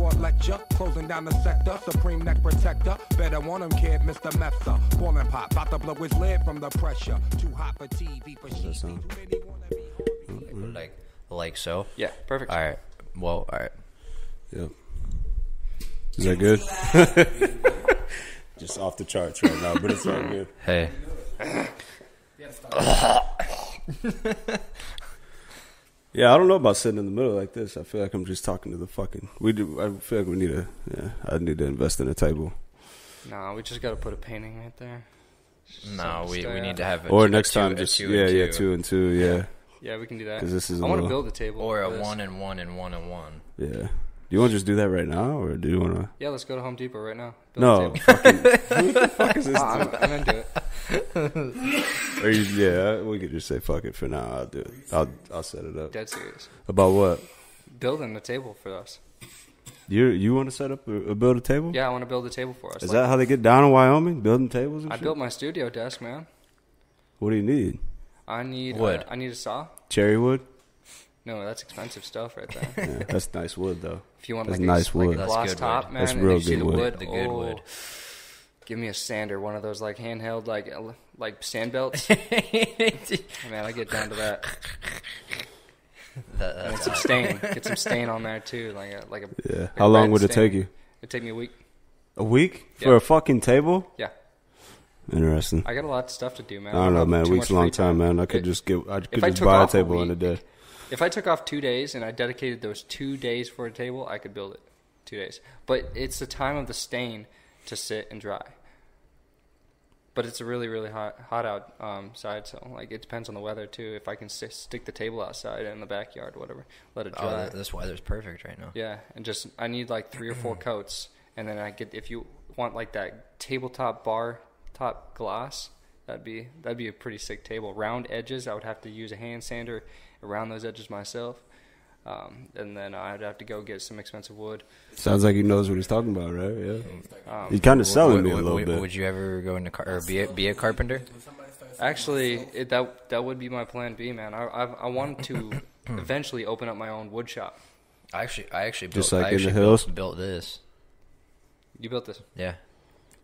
Swinging lecture, closing down the sector. Supreme neck protector. Better want him, kid, Mr. Mepsa. Ballin' pop, about to blow his lid from the pressure. Too hot for TV, for she. sound? Too many wanna be- mm-hmm. Like, like so. Yeah, perfect. All right. Well, all right. Yep. Is that good? Just off the charts right now, but it's all good. Hey. Yeah, I don't know about sitting in the middle like this. I feel like I'm just talking to the fucking. We do. I feel like we need a. Yeah, I need to invest in a table. No, we just got to put a painting right there. No, we, we need to have a Or two- next a two- time, just two yeah, and yeah, two. two and two, yeah, Yeah, we can do that because this is I want to build a table. or a this. one and one and one and one. yeah. Do you want to just do that right now, or do you want to? Yeah, let's go to Home Depot right now. No, Build a fucking. Who the fuck is this? I'm, I'm into it. Or you, yeah, we could just say fuck it for now. I'll do it. I'll I'll set it up. Dead serious. About what? Building a table for us. You you want to set up a, a build a table? Yeah, I want to build a table for us. Is Like, that how they get down in Wyoming? Building tables and I shit? built my studio desk, man. What do you need? I need Wood. uh, I need a saw. Cherry wood? No, that's expensive stuff right there. Yeah, that's nice wood though. If you want That's like, nice a, like wood. a That's gloss top, wood. man, That's real good wood. wood. The good oh, wood. Give me a sander, one of those like handheld like like sand belts. man, I get down to that. That- And that's some stain. Get some stain on there too, like a like a. Yeah. like How a long red would it stain. take you? It'd take me a week. A week for a fucking table? Yeah, Interesting. I got a lot of stuff to do, man. I don't know, man. Week's a long free time, man. I could It- just get. I could just buy a off a table in a week- day. If I took off two days and I dedicated those two days for a table, I could build it. Two days. But it's the time of the stain to sit and dry. But it's a really, really hot, hot out um, side, so like it depends on the weather too. If I can st- stick the table outside in the backyard, whatever, let it Oh, dry. th- this weather's perfect right now. Yeah, and just I need like three or four coats, and then I get if you want like that tabletop bar top glass, that'd be that'd be a pretty sick table. Round edges, I would have to use a hand sander around those edges myself, um, and then I'd have to go get some expensive wood. Sounds like he knows what he's talking about, right? Yeah. Um, He's kind of selling Would- me a would- little would, bit. Would you ever go into car or be a, be a carpenter? actually, it, that that would be my plan B, man. I I, I want to eventually open up my own wood shop. I actually, I actually Just built, like I in the hills? Built, built this. You built this. Yeah,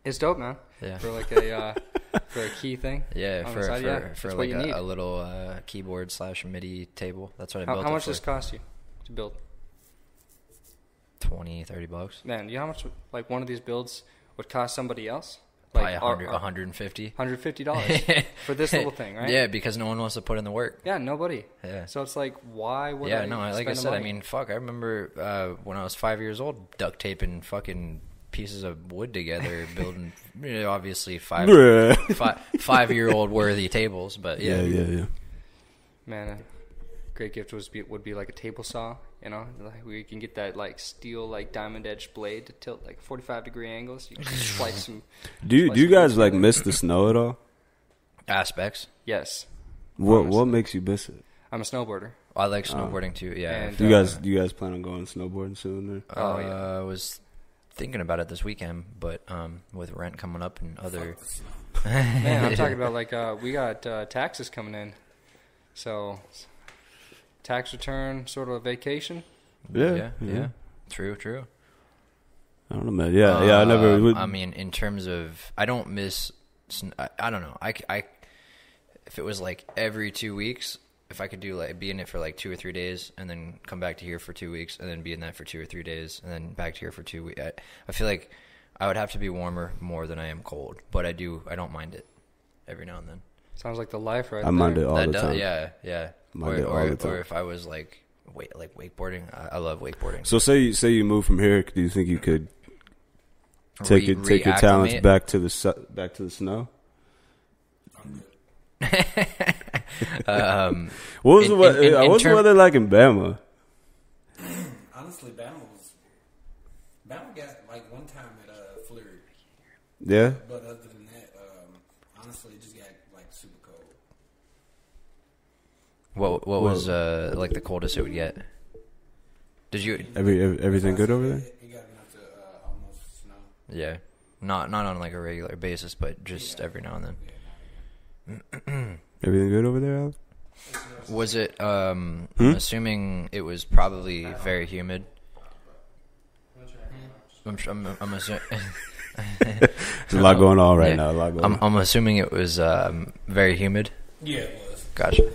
It's dope, man. yeah, For like a uh, for a key thing. yeah. For for, yeah, for like you need. a, a little uh, keyboard slash MIDI table. That's what I How, built. how much for. does this cost you to build? 20, 30 bucks. Man, you know how much like one of these builds would cost somebody else? Like a hundred, a hundred and fifty. hundred fifty dollars for this little thing, right? Yeah, because no one wants to put in the work. Yeah, nobody. Yeah. So it's like, why would yeah, I? no, like I said, I mean, fuck. I remember uh, when I was five years old, duct taping fucking pieces of wood together, building you know, obviously five Bruh. five five year old worthy tables. But yeah, Yeah, yeah, yeah. man, a great gift was be, would be like a table saw. You know, like we can get that like steel, like diamond edged blade to tilt like forty five degree angles. You can slice some. Do you do you guys like miss the snow at all? aspects. Yes, What Honestly. what makes you miss it? I'm a snowboarder. I like snowboarding too. Yeah, And- Do you Uh, guys do you guys plan on going snowboarding soon? Or? Oh, uh, yeah. I was thinking about it this weekend, but um, with rent coming up and other. Man, I'm talking about like uh, we got uh, taxes coming in, so tax return, sort of a vacation. Yeah, yeah, yeah. yeah. True, true. I don't know, man. Yeah, yeah. I never. Um, Would, I mean, in terms of, I don't miss. I, I don't know. I, I, if it was like every two weeks, if I could do like be in it for like two or three days, and then come back to here for two weeks, and then be in that for two or three days, and then back to here for two weeks. I, I feel like I would have to be warmer more than I am cold, but I do. I don't mind it every now and then. Sounds like the life right I there. mind it all That the does- time. yeah, yeah. Mind Or, it all or, the time. or if I was like wait, like wakeboarding, I, I love wakeboarding. So say you say you move from here. Do you think you could take Re- it, take your talents back to the su- back to the snow? Um, What was In- the weather? in- in- in what's the term- weather like in Bama? Honestly, Bama was Bama got like one time at uh, Fleury, Yeah, but other than that, um, honestly, it just got like super cold. what what was uh, like the coldest it would get? Did you? every, every everything good over there? It, it got enough to uh, almost snow. Yeah, not not on like a regular basis, but just every now and then. Everything good over there? Alex? Was it? Um, Hmm? I'm assuming it was probably very humid. I'm, I'm, I'm, assu- There's a lot going on right Yeah. now. A lot going I'm, on. I'm assuming it was um, very humid. Yeah, it was. Gotcha.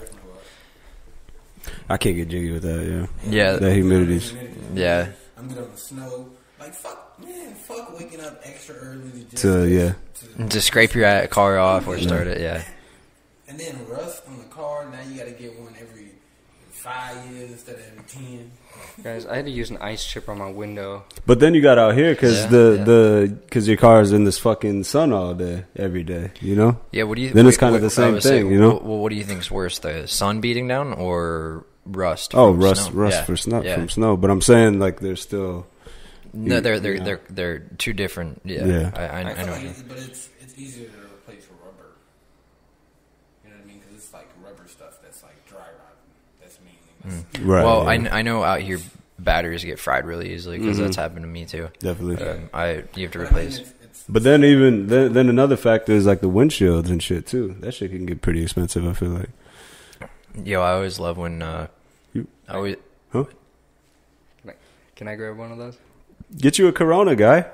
I can't get jiggy with that. Yeah, Yeah, that humidity's. yeah. I'm good on the snow. Like fuck, man, fuck waking up extra early to just To yeah, to- To scrape your car off or start it, yeah. And then rust on the car. Now you got to get one every five years instead of every ten. Guys, I had to use an ice chip on my window. but then you got out here because Yeah, the yeah. the because your car is in this fucking sun all day every day. You know. Yeah, what do you? Then it's wait, kinda the same I was saying, thing, you know? What, what do you think's worse, the sun beating down or rust? Oh, from rust, snow? rust Yeah, for snow yeah. from snow. But I'm saying like there's still. No, they're they're Yeah. they're they're two different. Yeah, Yeah. I, I, I feel know. like what you mean. it's, but it's it's easier to replace with rubber. You know what I mean? Because it's like rubber stuff that's like dry rotting. That's mainly. That's, Right. well, yeah, I, I know out here batteries get fried really easily because Mm-hmm. that's happened to me too. definitely. Um, I you have to But I mean, replace. it's, it's, But then even then, then another factor is like the windshields and shit too. That shit can get pretty expensive. I feel like. Yo, I always love when uh, You- I always Can I grab one of those? Get you a Corona, guy.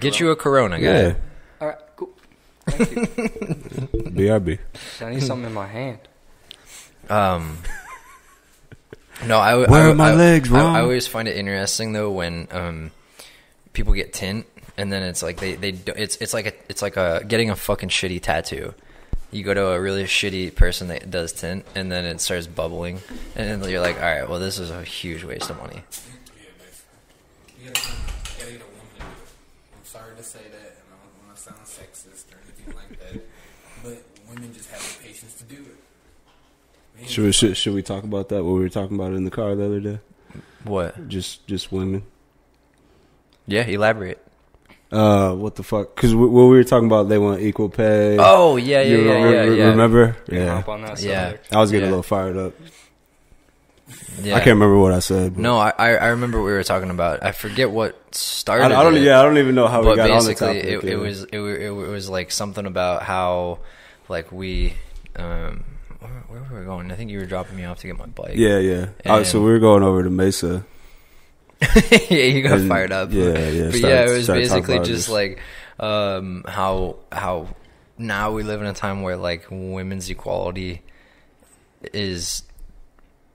get you a Corona, guy. Yeah, All right, cool. Thank you. BRB. I need something in my hand. Um, no, I. Where I, are my I- legs, I, I always find it interesting though when um, people get tint, and then it's like they they do- it's it's like a it's like a getting a fucking shitty tattoo. You go to a really shitty person that does tint, and then it starts bubbling, and then you're like, all right, well, this is a huge waste of money. yeah, basically. You gotta, you gotta get a woman to do it. I'm sorry to say that, and I don't want to sound sexist or anything like that, but women just have the patience to do it. Men Should we should, should we talk about that? What we were talking about in the car the other day? What? Just just women. Yeah, elaborate. Uh, what the fuck? Because what we were talking about, they want equal pay. Oh yeah, yeah, You yeah, re- yeah, re- yeah. Remember? Yeah. Yeah. Hop on that Yeah. I was getting Yeah. a little fired up. yeah. I can't remember what I said. but- No, I I I remember what we were talking about. I forget what started. I don't. it. Yeah, I don't even know how we but got on the topic. it, yeah. it was it, wa- it, wa- it was like something about how like we um where, were we going? I think you were dropping me off to get my bike. Yeah, yeah. Oh, so we were going over to Mesa. yeah, you got And- fired up. yeah, yeah, But yeah, it was basically just like um how how now we live in a time where like women's equality is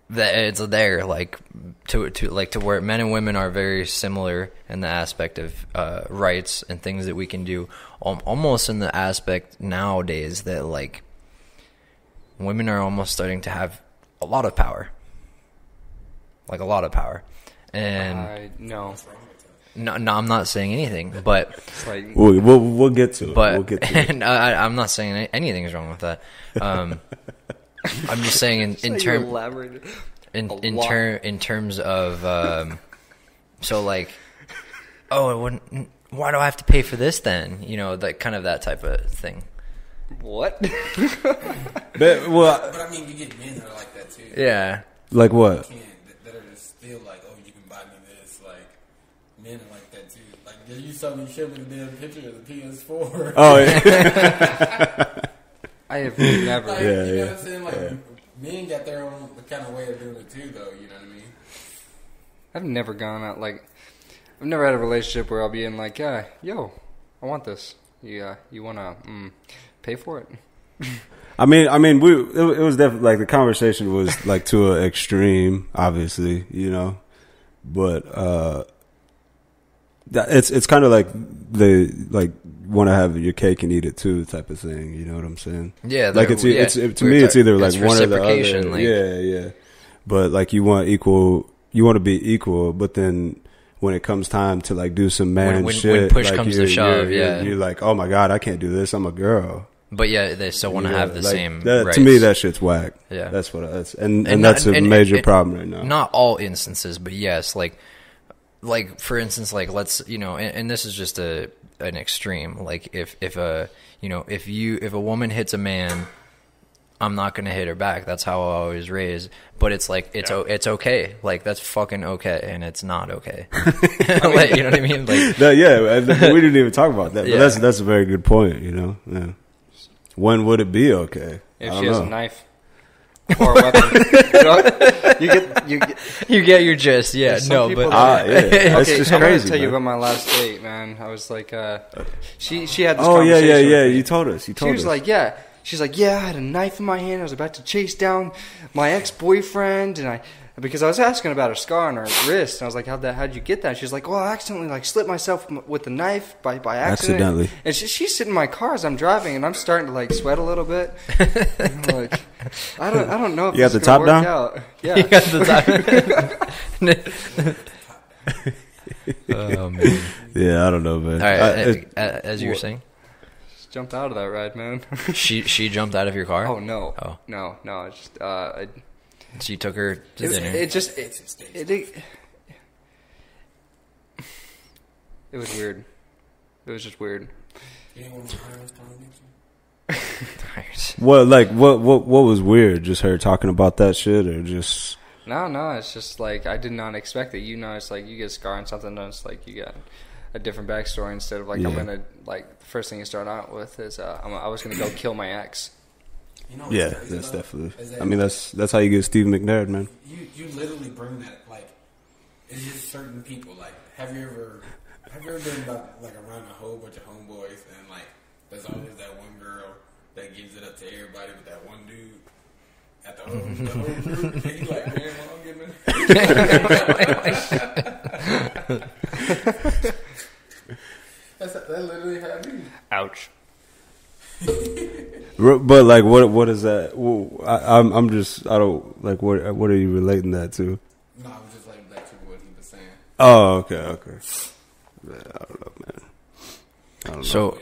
that it's there like to to like to where men and women are very similar in the aspect of uh, rights and things that we can do al- almost in the aspect nowadays that like women are almost starting to have a lot of power like a lot of power and I know. no, no i'm not saying anything but like We'll, we'll, we'll get to it. but we'll get to it. and I, I'm not saying any- anything's wrong with that. Um, I'm just saying in, in you term in in lot. term in terms of um, so like oh it wouldn't why do I have to pay for this then you know that kind of that type of thing What? But, well, But I mean, you get men that are like that too. yeah like what? Can't, that, that are just still like, oh, you can buy me this. Like, men are like that too. Like, did you saw me show me the damn picture of the PS4? Oh, yeah. I have never. Like, Yeah, you know yeah, what I'm saying? Like, men got their own kind of way of doing it too, though. You know what I mean? I've never gone out like. I've never had a relationship where I'll be in like, yeah, yo, I want this. Yeah, you wanna mm, pay for it? I mean, I mean, we it, it was definitely like the conversation was like to an extreme, obviously, you know, but uh, it's it's kind of like they like want to have your cake and eat it too type of thing. You know what I'm saying? yeah Like it's yeah, it's it, to we me it's either like one or the other. like- yeah, yeah. But like you want equal, you want to be equal, but then. When it comes time to like do some man When- when- shit, when push like comes to shove, you're, yeah. you're, you're like, oh my god, I can't do this. I'm a girl. But yeah they still want to Yeah, have the like, same that- rights. To me, that shit's whack. Yeah. that's what. I, that's and, and, And that's not- a and- major and- problem right now. not all instances, but yes, like like for instance, like let's you know, and, and this is just a an extreme. Like if if a you know if you if a woman hits a man, I'm not gonna hit her back. That's how I was raised. But it's like it's o it's okay. Like that's fucking okay, and it's not okay. like, you know what I mean? Like That- yeah, we didn't even talk about that. But Yeah. that's that's a very good point. You know, yeah. When would it be okay? I If don't she has know. a knife, or a weapon. you, know, you get you get. You get your gist, yeah. There's some No, people but Ah, yeah. That's okay, just I'm crazy. gonna tell you man. about my last date, man. I was like, uh, she she had this Oh yeah, yeah, conversation yeah. with me. You told us. You She told was us. like, yeah. She's like, yeah. I had a knife in my hand. I was about to chase down my ex boyfriend, and I because I was asking about her scar on her wrist. And I was like, how'd that? How'd you get that? She's like, well, I accidentally like slit myself m- with the knife by by accident. Accidentally. And she, she's sitting in my car as I'm driving, and I'm starting to like sweat a little bit. And I'm like, I don't, I don't know if You got this the is gonna top work down? Out. you Yeah. got the time. oh man! yeah, I don't know, man. All right, I- it- as you were saying, Just jumped out of that ride, man. she she jumped out of your car. oh no. Oh. No, no. It's just uh, I, She took her to it, dinner. it just it, it, it, it was weird. It was just weird. You ain't want to hire us to get you? what like what what what was weird? Just her talking about that shit, or just No, no, it's just like I did not expect it. You know, it's like you get scarred scar on something, and it's like you got a different backstory instead of like I'm gonna like the first thing you start out with is uh, I'm, I was gonna go kill my ex. You know yeah, that's though? definitely. That I mean, that's that's how you get Steve McNair, man. you you literally bring that like it's just certain people. Like, have you ever have you ever been about, like around a whole bunch of homeboys and like there's always that one girl that gives it up to everybody, but that one dude at the whole, the whole group, and you like, man, what I'm getting. That's that literally happened. Ouch. R- But like, what what is that? Well, I, I'm I'm just I don't like what what are you relating that to? No, I was just like back to what he was saying. Oh, okay, okay. Man, I don't know, man. I don't know. So,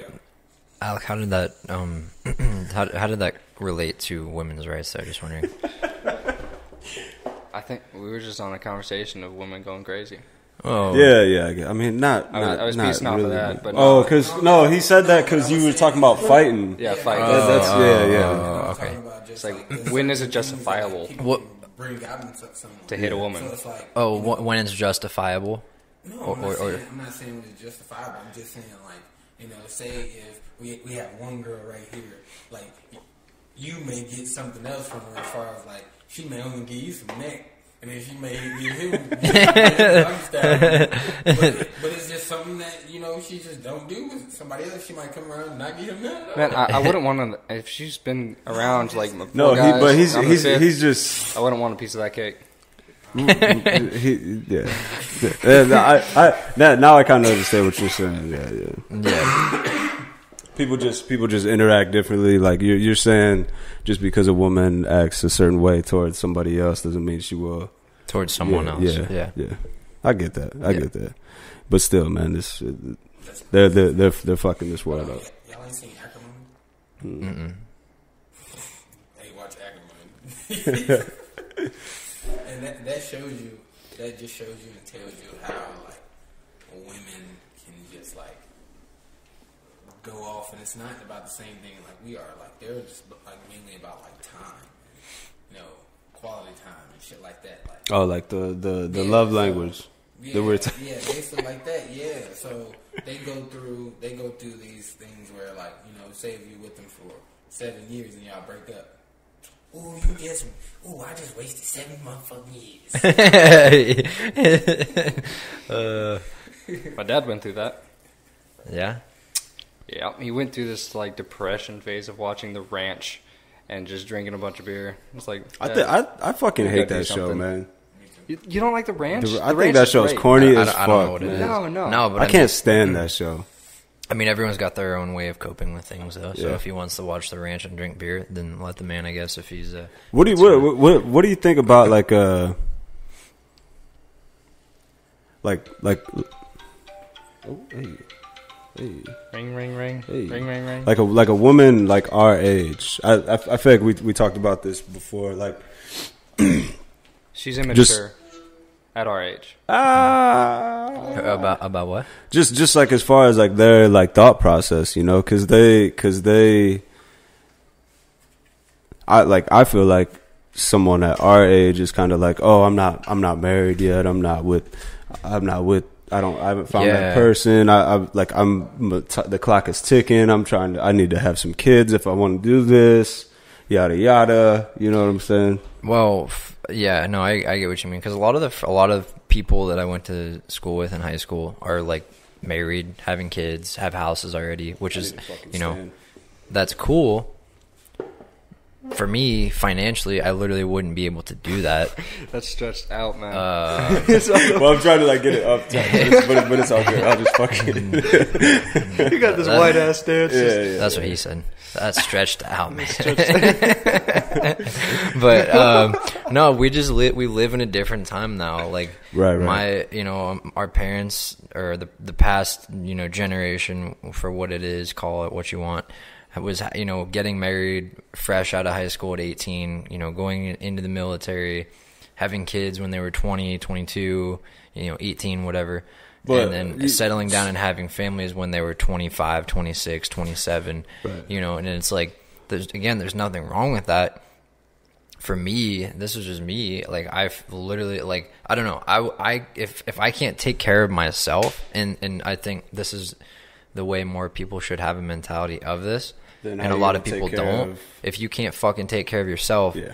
Alec, how did that um how how did that relate to women's rights? I'm just wondering. I think we were just on a conversation of women going crazy. Oh, Yeah, yeah. I mean, not. I was- not I was not piecing off of really, that, but oh, because no, he said that because you were talking about fighting. Yeah, fight. That- that's yeah, yeah. Oh, okay. It's like, when is it justifiable What- bring out in some- someone. To hit a woman. So it's like, Oh, wh- when it's justifiable. No, Or- I'm, not or- or- saying, I'm not saying it's justifiable. I'm just saying, like, you know, say if we we have one girl right here, like, you may get something else from her as far as like she may only give you some neck, and then she may give him understand. But, but it's just something that you know she just don't do with somebody else. She might come around and not give him none. Man, I, I wouldn't want to. If she's been around like four No, he, but he's he's fifth, he's just I wouldn't want a piece of that cake. he, yeah. yeah I, I, now, now I kind of understand what you're saying. Yeah, yeah. Yeah. People just people just interact differently. Like you're you're saying, just because a woman acts a certain way towards somebody else doesn't mean she will. Towards someone yeah, else. Yeah, Yeah. yeah. I get that. I Yeah. get that. But still, man, this they're they're they're, they're fucking this world up. Y'all ain't seen Acrimony? Mm. Mm-mm. Hey, watch Acrimony. and that that shows you. That just shows you and tells you how like women can just like go off, and it's not about the same thing like we are. Like they're just like mainly about like time, you know, quality time and shit like that. Like Oh, like the the the Yeah, love so- language. yeah, that we're t- yeah, basically like that. Yeah, so they go through they go through these things where like you know, say if you with them for seven years and y'all break up. Ooh, you just ooh, I just wasted seven motherfucking years. uh, My dad went through that. yeah. Yeah, he went through this like depression phase of watching The Ranch and just drinking a bunch of beer. It's like I Dad, think I I fucking hate that show, man. you, you don't like The Ranch? The- The I think Ranch show show's great. corny I, as I, fuck. I don't know what it No, no. no. But I I, can't mean, stand that show. I mean, everyone's got their own way of coping with things, though. So Yeah. if he wants to watch the ranch and drink beer, then let the man. I guess if he's uh, What do you what, what what what do you think about like uh like like oh hey hey Ring, ring, ring, Hey. ring, ring, ring. like a like a woman like our age I I, I feel like we we talked about this before like She's immature Just- at our age. ah about about what? just just like as far as like their like thought process you know because they because they i like i feel like someone at our age is kind of like oh i'm not i'm not married yet i'm not with i'm not with i don't i haven't found Yeah. that person i i like i'm the clock is ticking i'm trying to i need to have some kids if i want to do this yada yada. You know what I'm saying? Well, f- yeah, no, I, I get what you mean because a lot of the a lot of people that I went to school with in high school are like married, having kids, have houses already, which is you know that's cool. For me, financially, I literally wouldn't be able to do that. That's stretched out, man. Uh, well, I'm trying to like get it up, but it's, but, but it's all good. I'll just fucking. you got this that- white ass stance. yeah, yeah. That's what he said. That's stretched out, man. but um, no, we just li- we live in a different time now. Like Right, right. my, you know, um, our parents or the the past, you know, generation for what it is, call it what you want, was you know getting married fresh out of high school at 18, you know, going into the military, having kids when they were 20, 22, you know, 18, whatever. But and then you- settling down and having families when they were 25, 26, 27, Right. you know, and it's like there's again there's nothing wrong with that. For me, this is just me. Like I've literally like I don't know. I I if if I can't take care of myself and and I think this is the way more people should have a mentality of this. Then and a lot of people don't. of- If you can't fucking take care of yourself, Yeah.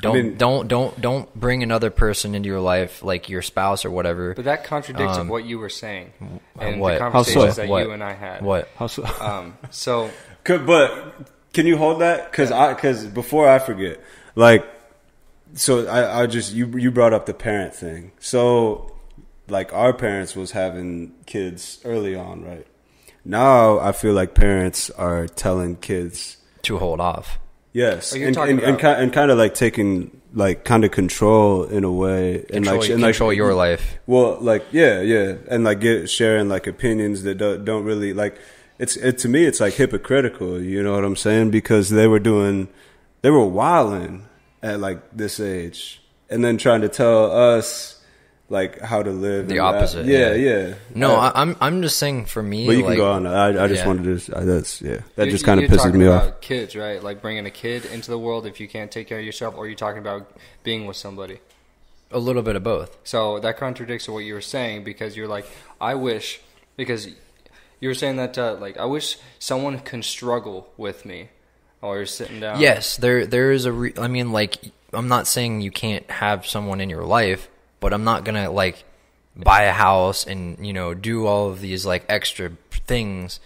don't mean- don't don't don't bring another person into your life like your spouse or whatever. But that contradicts Um, what you were saying and what? the conversations so? that What? you and I had. what? How so? Um, so Could, but can you hold that? Because I because before I forget, like, so I I just you you brought up the parent thing. So like our parents was having kids early on, right? Now I feel like parents are telling kids To hold off. yes, and talking and, and, and kind of like taking like kind of control in a way and like and control like, your life. well, like yeah, yeah, and like get sharing like opinions that don't, don't really like. It's it to me. It's like hypocritical. You know what I'm saying? Because they were doing, they were wilding at like this age, and then trying to tell us like how to live. The opposite, Yeah, yeah. yeah. No, Uh, I, I'm I'm just saying for me. but you like, can go on. I, I just yeah. wanted to. I, that's yeah. That you- just kind of pisses me about off. Kids, right? Like bringing a kid into the world if you can't take care of yourself, or you're talking about being with somebody. a little bit of both. So that contradicts what you were saying because you're like, I wish because you were saying that uh, like I wish someone can struggle with me while you're sitting down. Yes, there there is a. Re- I mean, like I'm not saying you can't have someone in your life, but I'm not gonna like buy a house and you know do all of these like extra things.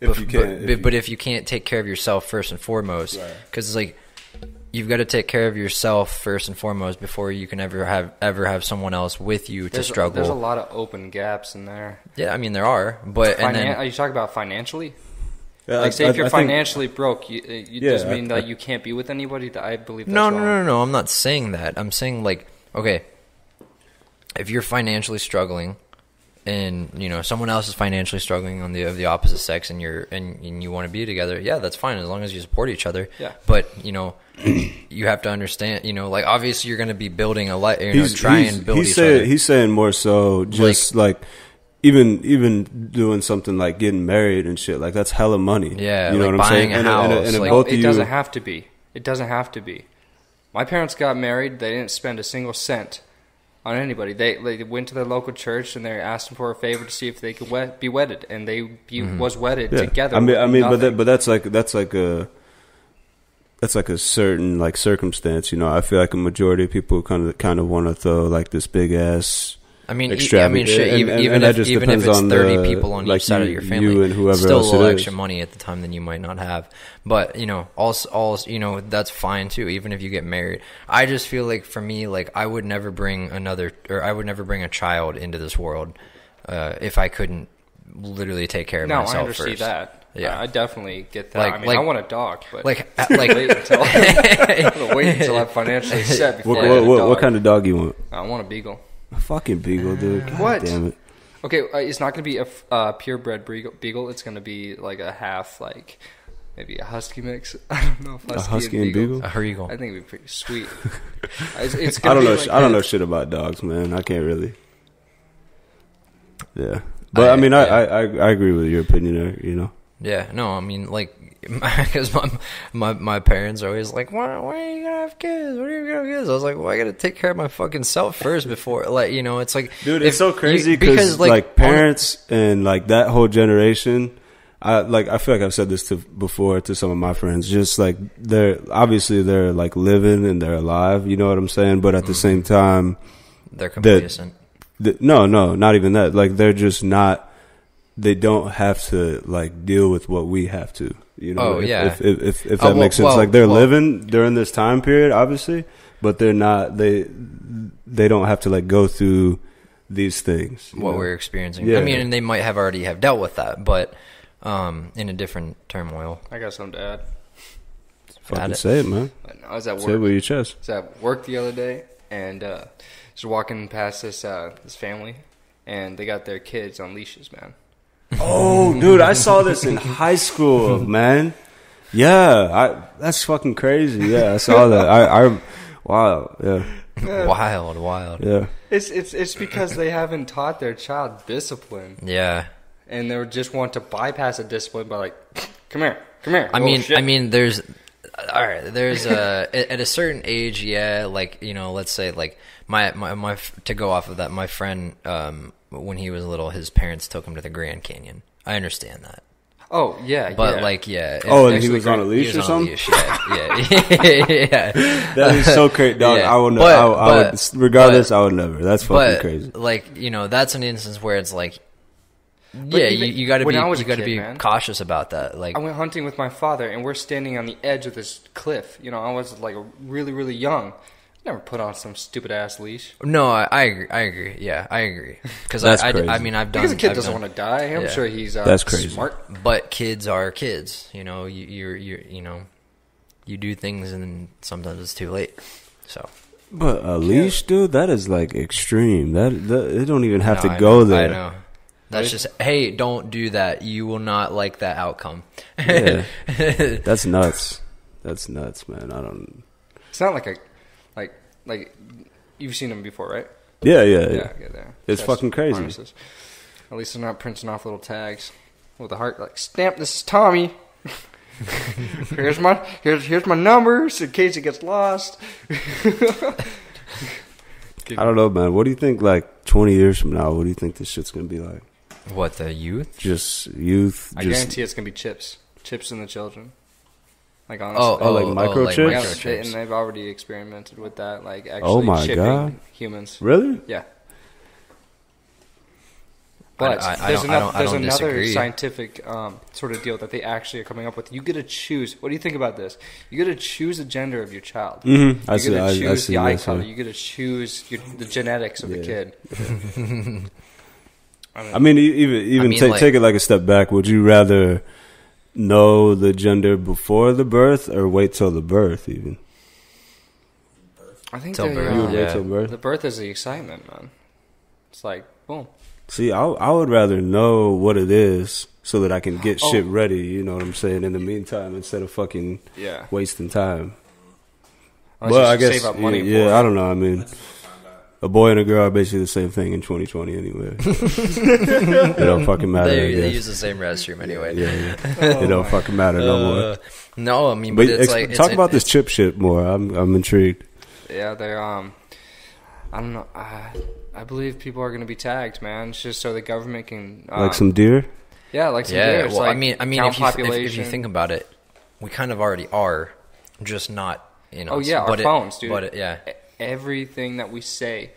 If bef- you but, can't- if but, you- but if you can't take care of yourself first and foremost, Right. because it's like you've got to take care of yourself first and foremost before you can ever have ever have someone else with you to there's, struggle. There's a lot of open gaps in there. yeah, I mean there are, but and Finan- then are you talking about financially? Yeah, Like, I- if you're I think- financially broke, you, uh, it Yeah, doesn't mean I- that you can't be with anybody. That I believe. That's No, no, no, no, no. I'm not saying that. I'm saying like, okay, if you're financially struggling, and you know someone else is financially struggling on the of the opposite sex, and you're and, and you want to be together, yeah, that's fine as long as you support each other. Yeah. But you know, you have to understand. You know, like obviously you're going to be building a life. You know, try and build he's each saying, other. He's saying more so just like, even even doing something like getting married and shit. Like that's hella money. Yeah, you know like what I'm saying. buying a and, and, house, and like- No, both of it you, doesn't have to be. It doesn't have to be. My parents got married. They didn't spend a single cent on anybody. They they went to their local church and they asked them for a favor to see if they could wed, be wedded, and they be, mm-hmm. was wedded yeah. together. I mean, I mean, but that, but that's like that's like a that's like a certain like circumstance. You know, I feel like a majority of people kind of kind of want to throw like this big ass. I mean, e- I extravagant- mean, shit, and- even, and- even and if just even if it's on thirty the- people on like each side you- of your you family, and whoever still else a it little is. extra money at the time than you might not have. But you know, all all you know, that's fine too. Even if you get married, I just feel like for me, like I would never bring another, or I would never bring a child into this world uh, if I couldn't literally take care of no, I myself understand first. that. Yeah. I definitely get that. Like- I mean, like- I want a dog, but Like, uh, like, wait until I'm wait until I'm financially set before What, I what, a what, dog. what kind of dog you want? I want a beagle. A fucking beagle, dude. God What? Damn it. Okay, uh, it's not going to be a uh, purebred beagle, beagle. It's going to be like a half, like maybe a husky mix. I don't know if husky, husky and and beagle. beagle? a Herigal. I think it'd be pretty sweet. it's, it's I gonna don't be know. like sh I don't know shit about dogs, man. I can't really. Yeah, but I, I- mean, I, yeah. I I I agree with your opinion there. You know. Yeah, no, I mean, like, because my, my my parents are always like, why, why are you gonna have kids? What are you gonna have kids? I was like, well, I gotta take care of my fucking self first before, like, you know, it's like, Dude, it's so you- crazy because like, on- parents and like that whole generation. I like I feel like I've said this to before to some of my friends. Just like they're obviously they're like living and they're alive. You know what I'm saying? But at the mm-hmm. same time, They're complacent. th- no, no, not even that. Like they're just not. They don't have to like deal with what we have to. You know? Oh, if, yeah. If if, if, if that well- makes sense. well- like they're well- living during this time period, obviously, but they're not. They they don't have to like go through these things. what know? we're experiencing. Yeah. I mean, and they might have already have dealt with that, but um, in a different turmoil. I got something to add. Fucking it. say it, man. I was at work. Say it work. with your chest. I was at work the other day, and uh, just walking past this uh, this family, and they got their kids on leashes, man. Oh, dude, I saw this in high school, man. Yeah, I that's fucking crazy. Yeah, I saw that. I, I wow, yeah, Wild, wild. yeah. It's it's it's because they haven't taught their child discipline, Yeah. and they just want to bypass a discipline by like, come here, come here. I Oh, mean, shit. I mean, there's all right. There's a at at a certain age, yeah. Like you know, let's say like my my my to go off of that. My friend, um, when he was little, his parents took him to the Grand Canyon. I understand that, oh yeah, but yeah. like, yeah. Oh, and he was on a leash or something. leash, Yeah, yeah, yeah. That is so crazy, dog. Yeah. I would, But- I, I would, but- regardless, but- I would never. That's fucking but crazy. like you know, that's an instance where it's like, yeah, even you, you got to be you got to be man. cautious about that. Like, I went hunting with my father, and we're standing on the edge of this cliff. You know, I was like really, really young. Never put on some stupid ass leash. no, I, I agree. I agree. Yeah, I agree. Because I, I. I mean, I've done Because a kid I've doesn't done- want to die. I'm Yeah. sure he's uh, That's crazy. smart. but kids are kids. You know, you, you're you're you know, you do things and then sometimes it's too late. So But a leash, dude, that is like extreme. That, that it don't even have No, to I go know, there. I know. That's just hey, don't do that. You will not like that outcome. Yeah. That's nuts. That's nuts, man. I don't. It's not like a, like, like you've seen them before, right? Yeah, yeah, yeah. Yeah, yeah, there. It's fucking crazy. harnesses. At least they're not printing off little tags with a heart like stamp. This is Tommy. here's my here's here's my numbers in case it gets lost. I don't know, man. What do you think? Like twenty years from now, what do you think this shit's gonna be like? what the youth? Just youth. I just guarantee it's gonna be chips, chips in the children. Like honestly, Oh, Oh, like oh, microchips? oh, like they- microchips. and they've already experimented with that, like actually Oh my chipping God. humans. really. Yeah. But I- I there's, I another, I there's another disagree. scientific um, sort of deal that they actually are coming up with. You get to choose. What do you think about this? You get to choose the gender of your child. Mm-hmm. I you see. get to I, choose I see. the eye color. You get to choose your, the genetics of the kid. I mean, I mean, e- even even mean, take like- take it like a step back. Would you rather know the gender before the birth or wait till the birth? Even I think Till they, birth, you uh, would yeah. wait till birth. the birth is the excitement, man. It's like boom. See, I I would rather know what it is so that I can get Oh. shit ready. You know what I'm saying? In the meantime, instead of fucking Yeah. wasting time. Unless well, I guess save up money yeah, for I don't know. I mean, a boy and a girl are basically the same thing in 2020 anyway. it don't fucking matter. They, they use the same restroom anyway. yeah, yeah. it don't fucking matter no more. Uh, no, I mean, But but, it's ex- like it's talk a- about this chip shit more. I'm I'm intrigued. Yeah, they're um, I don't know. I, I believe people are going to be tagged, man. It's just so the government can um, Like some deer. yeah, like some Yeah, deer. It's well, I mean, I mean, if you, if, if you think about it, we kind of already are, just not, you know. oh yeah, our but it- phones, dude. But it, yeah, everything that we say,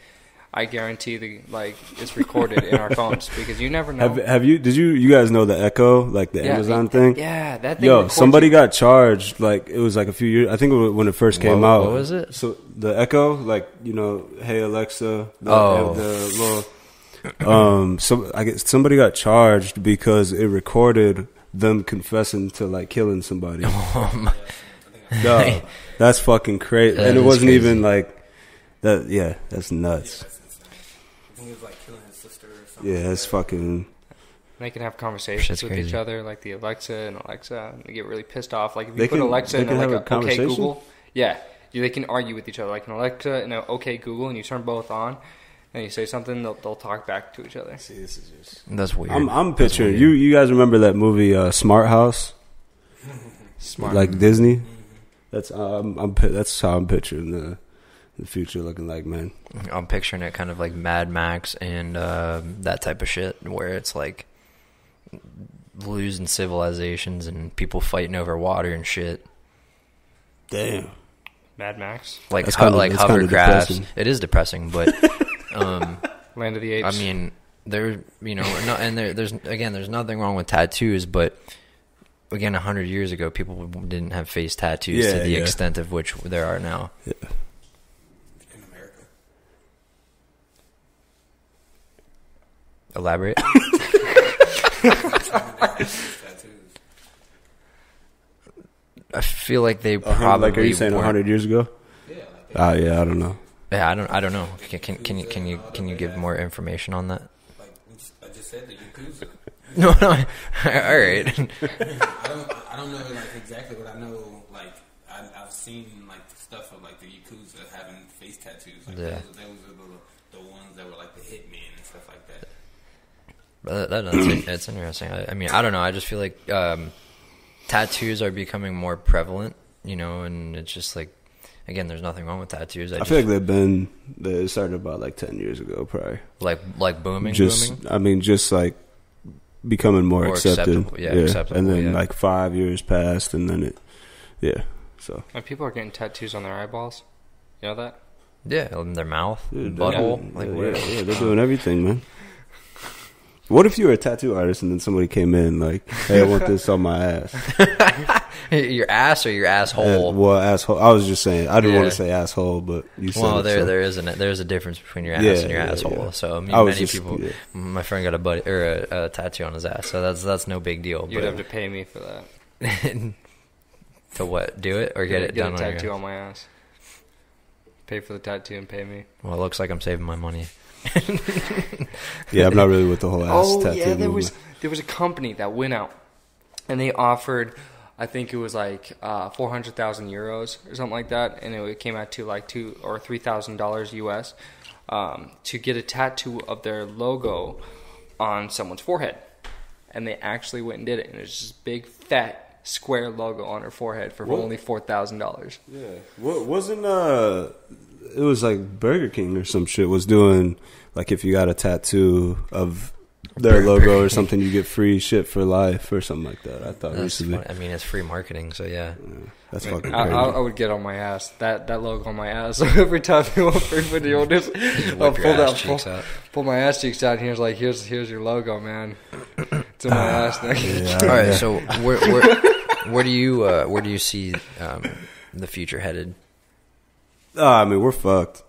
I guarantee the like is recorded in our phones because you never know. Have have you? Did you you guys know the Echo, like the Yeah, Amazon it- thing? Yeah, that thing. Yo, somebody you. got charged. Like it was like a few years. I think it when it first came What- out. what was it? So the Echo, like you know, Hey Alexa. The, Oh. the little. Um, so I guess somebody got charged because it recorded them confessing to like killing somebody. Dog, that's fucking crazy. That and it wasn't crazy. even like that. Yeah, that's nuts. That's. I think he was like killing his sister or something. Yeah, it's fucking. They can have conversations Shit's with crazy. each other, like the Alexa and Alexa. And they get really pissed off. Like if you They put can- Alexa they and like a a, OK? Google, yeah, they can argue with each other. Like an Alexa and an OK Google, and you turn both on, and you say something, they'll, they'll talk back to each other. See, this is just. that's weird. I'm I'm picturing weird. you. You guys remember that movie uh, Smart House, Smart. like Disney? That's um, I'm that's how I'm picturing the the future looking like, man. I'm picturing it kind of like Mad Max and um that type of shit, where it's like losing civilizations and people fighting over water and shit. Damn. Mad Max, Like That's ho- kinda- like that's kinda hovercrafts. It is depressing, but um, Land of the Apes. I Apes. mean, there, you know, no, and there, there's again, there's nothing wrong with tattoos, but again, a hundred years ago, people didn't have face tattoos to the yeah. extent of which there are now. in Elaborate. Tattoos. I feel like they probably like, are you saying weren't- hundred years ago? Yeah, like Ah, yeah, I don't know. Yeah, I don't. I don't know. Can, can, can you can you can you give more information on that? like I just said the Yakuza. No, no. All right. I don't I don't know like exactly, but I know like I, I've seen like stuff of like the Yakuza having face tattoos. Like Yeah. those, those are the, the ones that were like the hitmen and stuff like that. But that, that's that's interesting. I, I mean, I don't know. I just feel like um, tattoos are becoming more prevalent. You know, and it's just like, again, there's nothing wrong with tattoos. I, I just, feel like they've been they started about like ten years ago, probably. like like booming, just booming. I mean, just like becoming more, More accepted. acceptable, yeah, acceptable, And then yeah. like five years passed, and then it, yeah. So And people are getting tattoos on their eyeballs. You know that? Yeah, in their mouth, Dude, butthole. doing- Like, yeah, yeah, yeah, they're doing everything, man. What if you were a tattoo artist and then somebody came in like, "Hey, I want this on my ass." your ass or your asshole. And, well, asshole. I was just saying. I didn't want to say asshole, but you said. Well, it, there so. there is a there's a difference between your ass Yeah, and your yeah, asshole. yeah. So I mean, I was many just- people. yeah. My friend got a buddy or a, a tattoo on his ass, so that's that's no big deal. You'd but have to pay me for that. to what? Do it or get it get done a on your tattoo ass? on my ass. Pay for the tattoo and pay me. Well, it looks like I'm saving my money. Yeah, I'm not really with the whole ass Oh tattoo. yeah, there movement. was there was a company that went out and they offered, I think it was like uh, four hundred thousand euros or something like that, and it came out to like two or three thousand dollars US um, to get a tattoo of their logo on someone's forehead, and they actually went and did it, and it was just big fat square logo on her forehead for What? only four thousand dollars. Yeah. What wasn't uh it was like Burger King or some shit was doing like if you got a tattoo of their logo or something you get free shit for life or something like that. I thought That's recently. funny. I mean, it's free marketing, so yeah. That's fucking I, crazy. I, I would get on my ass that that logo on my ass every time they offered video. Just I'll Whip pull your that ass pull, out. pull my ass cheeks out. And here's like here's here's your logo, man. It's in my ass. Now. yeah, All right, yeah. so where where where do you uh, where do you see um, the future headed? Oh, I mean, we're fucked.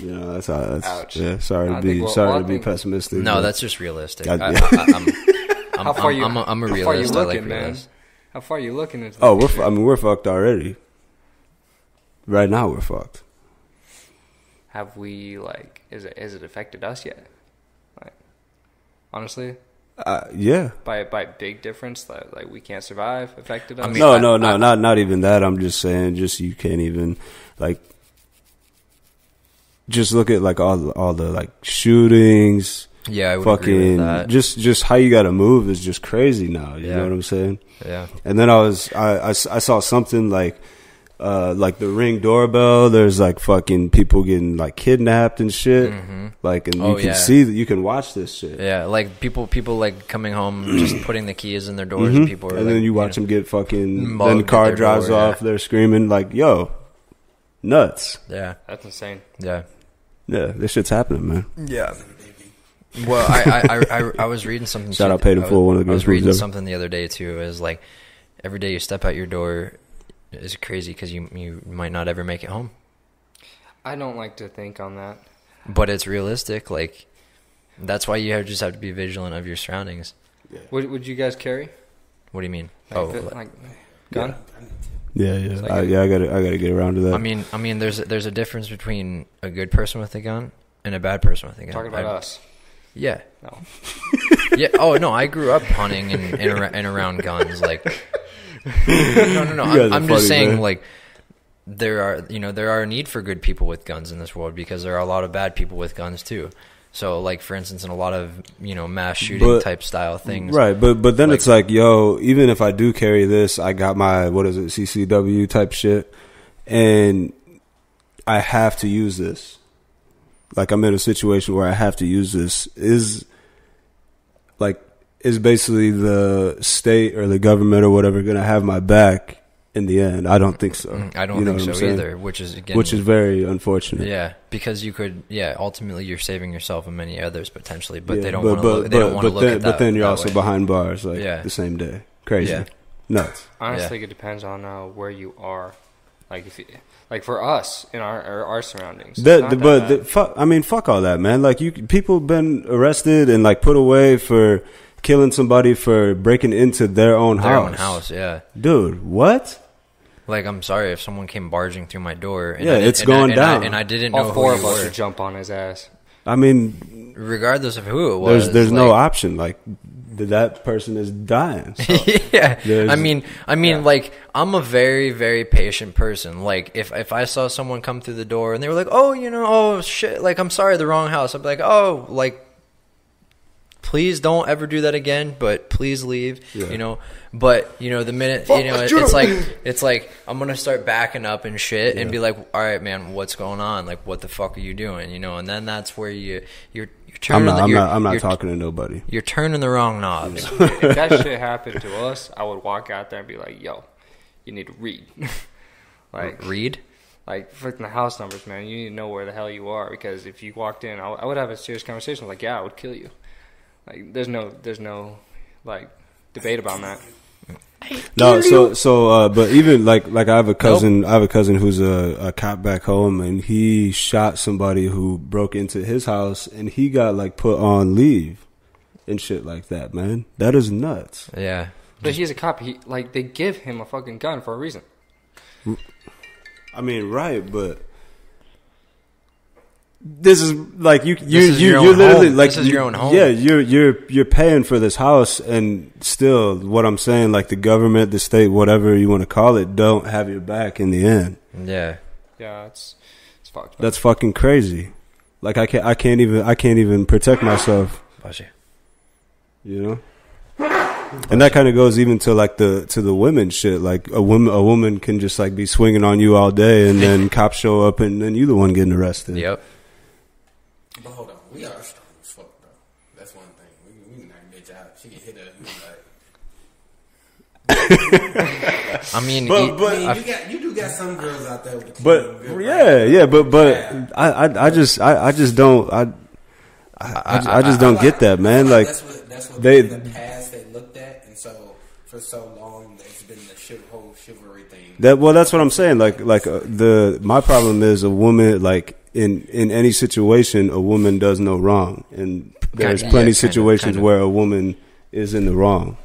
You know, that's how. That's, Ouch. Yeah, sorry I to be think- well, sorry well, I to be think- pessimistic. No, but- that's just realistic. God, I, I, I'm, I'm, How far I'm, you? I'm a, I'm a how far you realist. I like looking, man? realists. How far are you looking into? the Oh, we're. future? I mean, we're fucked already. Right now, we're fucked. Have we like? Is it has it affected us yet? Like, honestly, Uh, yeah. by by big difference, that like we can't survive. Affected us. I mean, no, I- no, no, I- not not even that. I'm just saying, just you can't even like. Just look at like all the, all the like shootings, Yeah, I would agree with fucking that. just just how you got to move is just crazy now. You Yeah. know what I'm saying? yeah, And then I was I, I, s- I saw something like uh like the ring doorbell. There's like fucking people getting like kidnapped and shit. Like and Oh, you can yeah. see that you can watch this shit. yeah. Like people, people like coming home, just putting the keys in their doors, and Mhm. people are and like, then you watch know, them get fucking. Then the car drives door, off. yeah. They're screaming like, "Yo, nuts!" Yeah, That's insane. yeah, Yeah, this shit's happening, man. yeah. Well, I, I, I, I, I was reading something. Shout out Paid in I Full, one of the I was reading ever. something the other day too. Is like every day you step out your door is crazy because you you might not ever make it home. I don't like to think on that. But it's realistic. Like that's why you have, just have to be vigilant of your surroundings. Yeah. Would would you guys carry? What do you mean? Like, oh, fi- like- like gun. Yeah, yeah, like I, a- yeah. I gotta, I gotta get around to that. I mean, I mean, there's a, there's a difference between a good person with a gun and a bad person with a gun. Talking about I- us. Yeah. No. yeah. Oh no, I grew up hunting and and, ar- and around guns. Like, no, no, no. I'm, I'm just saying, man. like, there are you know there are a need for good people with guns in this world because there are a lot of bad people with guns too. So, like for instance, in a lot of you know mass shooting But- type style things, Right, but but then Like- it's like, yo, even if I do carry this, I got my what is it, CCW type shit, and I have to use this. Like I'm in a situation where I have to use this. Is like is basically the state or the government or whatever going to have my back in the end. I don't think so. Mm, I don't You know think so either. Which is again, Which is very unfortunate. yeah, because you could, yeah, ultimately you're saving yourself and many others potentially, but Yeah, they don't want to. but, Look, they don't want to look then, at that. But then you're also way. behind bars like Yeah. the same day. Crazy. Yeah. Nuts. Honestly, Yeah. it depends on uh, where you are. Like if, you, like for us in our our, our surroundings. it's That, not the, that but bad. the, fuck, I mean, fuck all that, man. Like you, people been arrested and like put away for killing somebody for breaking into their own their house. own house. Yeah, dude. What? Like I'm sorry if someone came barging through my door. And Yeah, I didn't- it's and I- going and I- down. and I didn't know all four who of us would jump on his ass. I mean, regardless of who it was. there's there's no option. Like that person is dying. So. yeah, I mean, I mean, like I'm a very, very patient person. Like if if I saw someone come through the door and they were like, "Oh, you know, oh shit," like I'm sorry, the wrong house. I'd be like, "Oh, like." Please don't ever do that again, but please leave. Yeah. You know, but you know the minute you know it, it's like it's like I'm gonna start backing up and shit and be like, all right, man, what's going on? Like, what the fuck are you doing? You know, and then that's where you you're you're I'm turning. not. the, I'm not. I'm not talking to nobody. You're turning the wrong knobs. if that shit happened to us, I would walk out there and be like, "Yo, you need to read." like, Read. like freaking the house numbers, man. You need to know where the hell you are because if you walked in, I, w- I would have a serious conversation. Like, yeah, I would kill you. Like, there's no, there's no, like, debate about that. No, so so uh but even like like I have a cousin I have a cousin who's a, a cop back home and he shot somebody who broke into his house and he got like put on leave and shit like that, man. That is nuts. Yeah. But he's a cop. He like they give him a fucking gun for a reason. I mean, right, but this is like you you is you your you're own literally home. like This is you- your own home. Yeah, you're you're you're paying for this house and still what I'm saying like the government, the state, whatever you want to call it, don't have your back in the end. Yeah. Yeah, it's it's fucked. That's fucking crazy. Like I can't, I can't even, I can't even protect myself. Bless you. You know. And that kind of goes even to like the to the women shit. Like a woman, a woman can just like be swinging on you all day, and then cops show up, and then you the one getting arrested. Yep. But hold we are strong as fuck, though. That's one thing. We, we can knock a bitch out. She can hit her. You like, I mean, But- e- but- I mean, you got you do got some girls out there with But good yeah, right? yeah, but but I, I, I just, I, I just don't, I, I, I, I just don't get that, man. Like that's what that's what they- in the past they looked at, and so for so long it's been the chiv- whole chivalry thing. That well, that's what I'm saying. Like, like uh, the my problem is a woman. Like in in any situation, a woman does no wrong, and there's Kinda, plenty yeah, kinda, situations kinda. where a woman is in the wrong.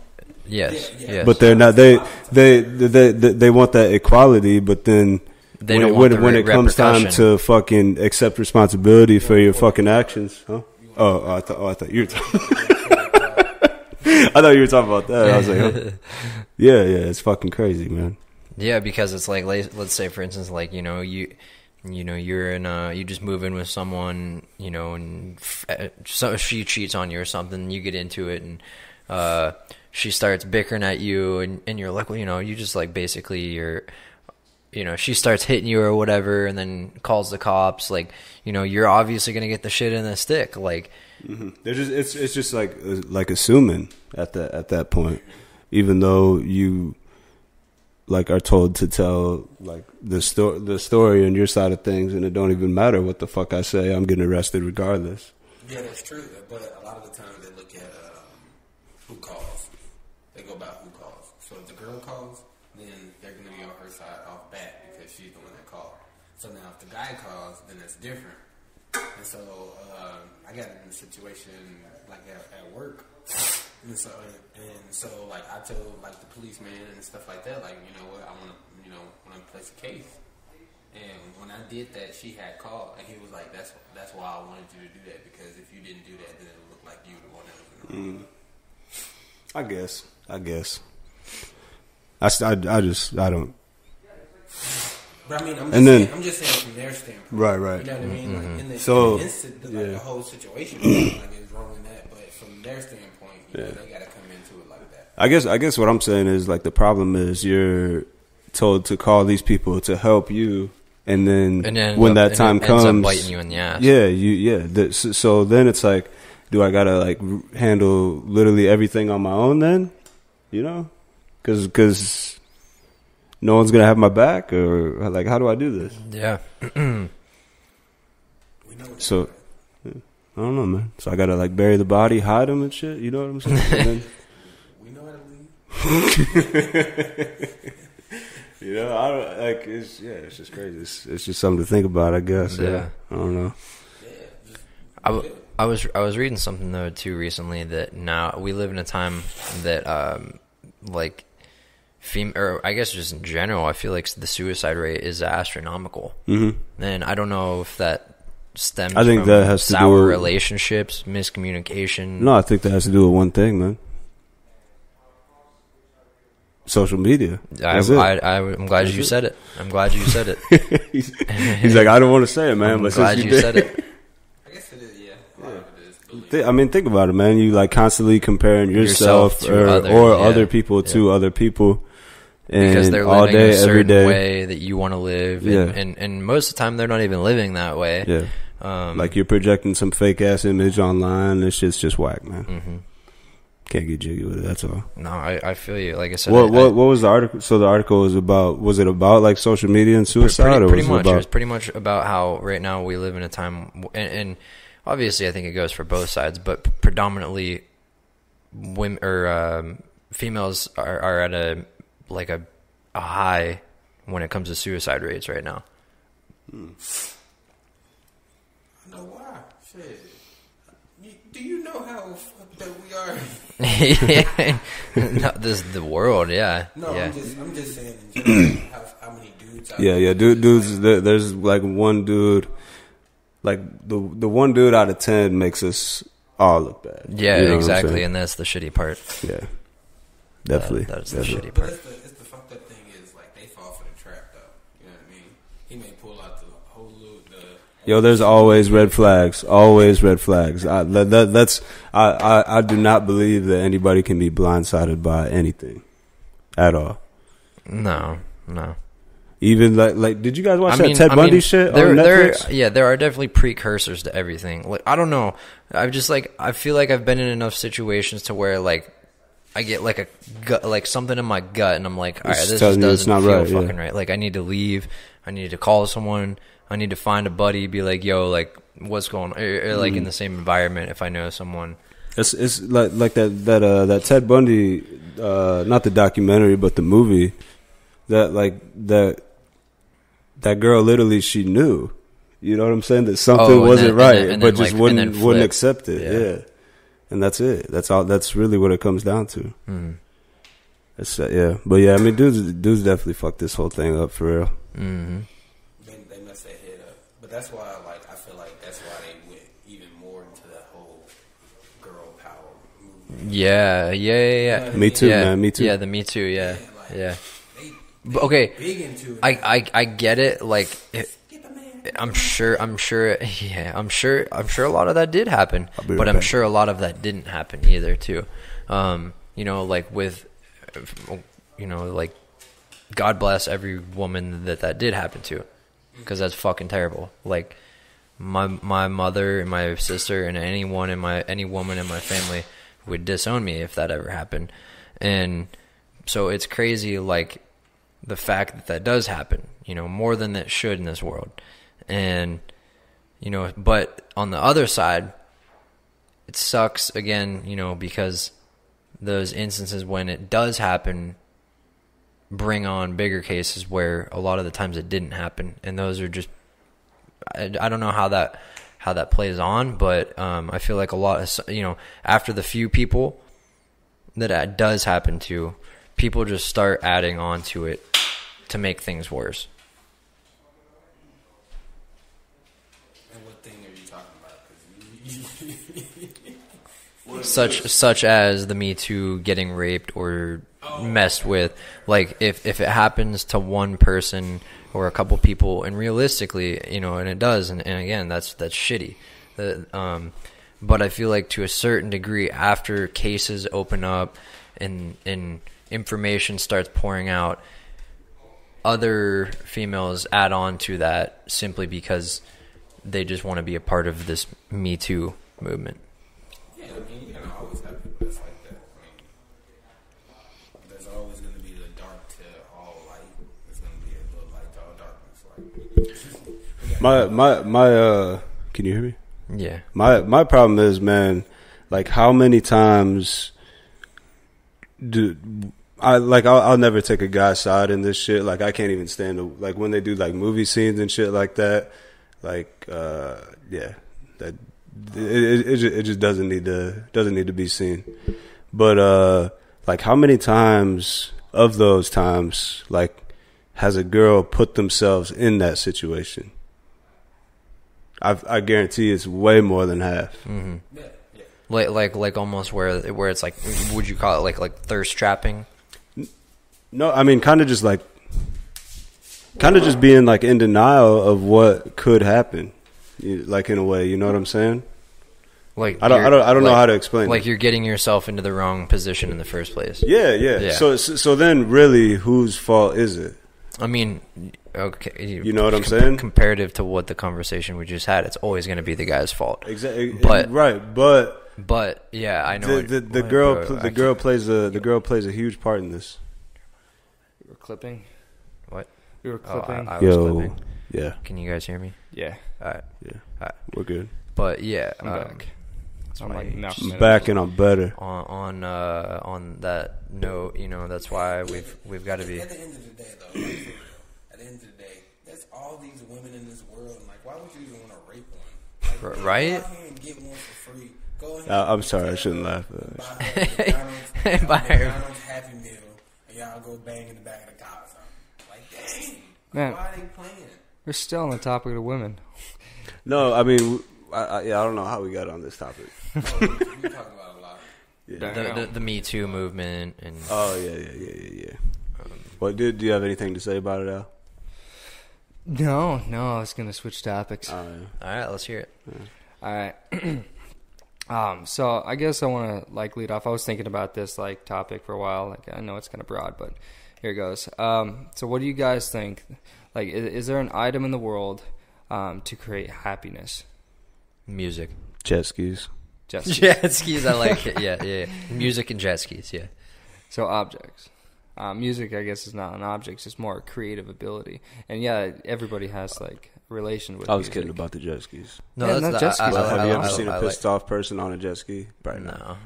yes, Yeah, yeah. yes. But they're not. They they they they, they want that equality, but then. They when don't it, want when, the when it comes time to fucking accept responsibility for your fucking actions, huh? Oh, oh, I thought, oh, I thought you were talking. I thought you were talking about that. I was like, oh. yeah, yeah, it's fucking crazy, man. Yeah, because it's like let's let's say for instance, like you know you you know you're in uh you just move in with someone you know and uh, so she cheats on you or something, you get into it and uh she starts bickering at you and and you're like well you know you just like basically you're you know she starts hitting you or whatever and then calls the cops like you know you're obviously gonna get the shit in the stick like They're just it's it's just like like assuming at that at that point, even though you like are told to tell like the story the story and your side of things, and it don't even matter what the fuck I say. I'm getting arrested regardless. Yeah, that's true. But a lot of the times they look at um, who calls. They go by who calls. So if the girl calls, then they're going to be on her side off bat because she's the one that called. So now if the guy calls, then it's different. And so um, I got in a situation like at, at work. And so, and so, like I told like the policeman and stuff like that, like you know what, I want to, you know, want to place a case. And when I did that, she had called, and he was like, "That's that's why I wanted you to do that because if you didn't do that, then it would look like you the one that was in the wrong." Mm. I guess. I guess. I, I, I just I don't. But I mean, I'm just, And then- saying, I'm just saying from their standpoint, Right, right. You know what I mean? Like mm-hmm. in the, So, in the instant, like yeah. the whole situation, like is wrong in that. But from their standpoint, you know, Yeah. they got to come into it like that. I guess I guess what I'm saying is like the problem is you're told to call these people to help you, and then, and then when up- that and time ends up comes, biting you in the ass Yeah, you yeah. The, so, so then it's like do I gotta like handle literally everything on my own then? You know, because because no one's gonna have my back or like how do I do this? Yeah. We know So yeah, I don't know, man. So I gotta like bury the body, hide him and shit. You know what I'm saying? And then- we know how to leave. You know, I don't like it's yeah, it's just crazy. It's, it's just something to think about, I guess. Yeah. Yeah. I don't know. I, w- I was I was reading something though too recently that now we live in a time that um like fem or I guess just in general I feel like the suicide rate is astronomical hmm and I don't know if that stems I think that has to do sour with- relationships miscommunication No, I think that has to do with one thing, man. Social media. I, That's it. I, I, am glad That's you it. said it I'm glad you said it he's, he's like, I don't want to say it, man, I'm but glad since you you, said it I guess it is. Yeah, a lot of it is. belief. Thi- I mean, think about it, man. You like constantly comparing yourself, Yourself or, other- or yeah, other people to other people, because they're all living day, a certain every day. way that you want to live and, Yeah. and and most of the time they're not even living that way Yeah, um like you're projecting some fake ass image online. This shit's just whack, man. mhm. Can't get jiggy with it. That's all. No, I, I feel you. Like I said, What I- what I- what was the article? So the article was about. Was it about like social media and suicide, pretty, or pretty was much. it It about? was pretty much about how right now we live in a time, and, and obviously I think it goes for both sides, but predominantly women or um, females are, are at a like a, a high when it comes to suicide rates right now. Hmm. I know why. Shit. You, do you know how fucked up we are? no, this the world, yeah, No, yeah. I'm just I'm just saying general how, how many dudes. out Yeah, there yeah, dude, dudes. like- there- There's like one dude, like the the one dude out of ten makes us all look bad. Yeah, You know exactly, and that's the shitty part. Yeah, uh, definitely. That- that's the definitely. shitty But part. it's the, it's the fucked up thing is like they fall for the trap though. You know what I mean? He may pull out the whole loot. The Yo, there's always red flags. Always red flags. I, that, that, that's I, I I do not believe that anybody can be blindsided by anything, at all. No, no. Even like like, did you guys watch I that mean, Ted I Bundy mean, shit there, on there, Netflix? yeah, there are definitely precursors to everything. Like, I don't know. I've just like I feel like I've been in enough situations to where like I get like a gut, like something in my gut, and I'm like, all right, this just doesn't not feel right, yeah. fucking right. Like, I need to leave. I need to call someone. I need to find a buddy. Be like, yo, like, what's going on? Or, or, like Mm. in the same environment. If I know someone. It's it's like like that that uh that Ted Bundy uh not the documentary but the movie that like that that girl literally she knew. You know what I'm saying? That something Oh, wasn't then- and right, then- and but then, just like, wouldn't wouldn't accept it. Yeah. Yeah. And that's it. That's all that's really what it comes down to. Mm. It's, uh, yeah. But yeah, I mean dudes dudes definitely fucked this whole thing up for real. hmm they, they mess their head up. But that's why like I feel like that's why they went even more into that whole girl power movement. Yeah, yeah, yeah, yeah. Me too, yeah. man. Me too. Yeah, the Me Too. Yeah, like, yeah. They, But, okay, big into it. I, I, I get it. Like, it, Skip a man. I'm sure. I'm sure. Yeah, I'm sure. I'm sure a lot of that did happen, I'll but right I'm back. sure a lot of that didn't happen either too. Um, you know, like with, you know, like, God bless every woman that that did happen to, because that's fucking terrible. Like, my my mother and my sister and anyone in my any woman in my family would disown me if that ever happened, and so it's crazy. Like the fact that that does happen, you know, more than that should in this world. And, you know, but on the other side, it sucks again, you know, because those instances when it does happen bring on bigger cases where a lot of the times it didn't happen. And those are just, I, I don't know how that, how that plays on, but um, I feel like a lot of, you know, after the few people that it does happen to, people just start adding on to it to make things worse. And what thing are you talking about? 'Cause you, such such as the Me Too getting raped or messed with. Like if if it happens to one person or a couple people, and realistically, you know, and it does, and, and again, that's that's shitty. Um, but I feel like to a certain degree, after cases open up and and information starts pouring out, other females add on to that simply because they just want to be a part of this Me Too movement. I mean, you're gonna always have people that's like that. I mean, there's always gonna be the dark to all light. There's gonna be a little light to all darkness. Like, My my my uh can you hear me? Yeah. My my problem is, man, like how many times do I like I'll, I'll never take a guy's side in this shit. Like I can't even stand the, like when they do like movie scenes and shit like that. Like uh yeah, that it it, it, just, it just doesn't need to doesn't need to be seen. But uh like how many times of those times like has a girl put themselves in that situation? I I guarantee it's way more than half. Mm-hmm. yeah, yeah. Like like like almost where where it's like would you call it like like thirst trapping? No, I mean kind of just like kind of just being like in denial of what could happen. Like in a way, you know what I'm saying? Like I don't I don't I don't know how to explain Like it. you're getting yourself into the wrong position in the first place. Yeah, yeah, Yeah. So so so then really whose fault is it? I mean, okay, You know what I'm saying? Comparative to what the conversation we just had, it's always going to be the guy's fault. Exactly. But- right, but But yeah, I know the the, the what, girl bro, pl- I the girl plays a the girl plays a huge part in this. We were clipping. What? We were Oh, I- clipping. I was Yo, clipping. yeah, Can you guys hear me? yeah, All right. yeah, All right. we're good. But yeah, I'm um, back. that's I'm like you Malcolm just- I'm back and I'm better. on on uh, on that note, you know, that's why we've we've got to be. At the end of the day, though, like, for real, at the end of the day, there's all these women in this world. And, like, why would you even want to rape one? Like, right? and get one for free. Go ahead Uh, I'm sorry, I shouldn't laugh at that. Buy her McDonald's, Buy her- Happy Meal, and y'all go bang in the back of the car. Like, dang. Man. Why are they playing? We're still on the topic of the women. No, I mean, I, I, yeah, I don't know how we got on this topic. Oh, we we talking about a lot. The, the, the Me Too movement and Oh yeah, yeah, yeah, yeah, yeah. What do, do you have anything to say about it, Al? No, no, I was gonna switch topics. Uh, all right, let's hear it. All right. um, so I guess I want to like lead off. I was thinking about this like topic for a while. Like I know it's kind of broad, but here it goes. Um, so what do you guys think? Like, is, is there an item in the world um, to create happiness? Music, jet skis. Just jet skis. I like it. Yeah, yeah, yeah. Music and jet skis. Yeah. so objects. Uh, music, I guess, is not an object. It's more a creative ability. And yeah, everybody has like a relation with. I was music. kidding about the jet skis. No, Yeah, that's not the- jet I- I- I- have I- you I- ever I- seen I a like- pissed off person on a jet ski? Right now. No.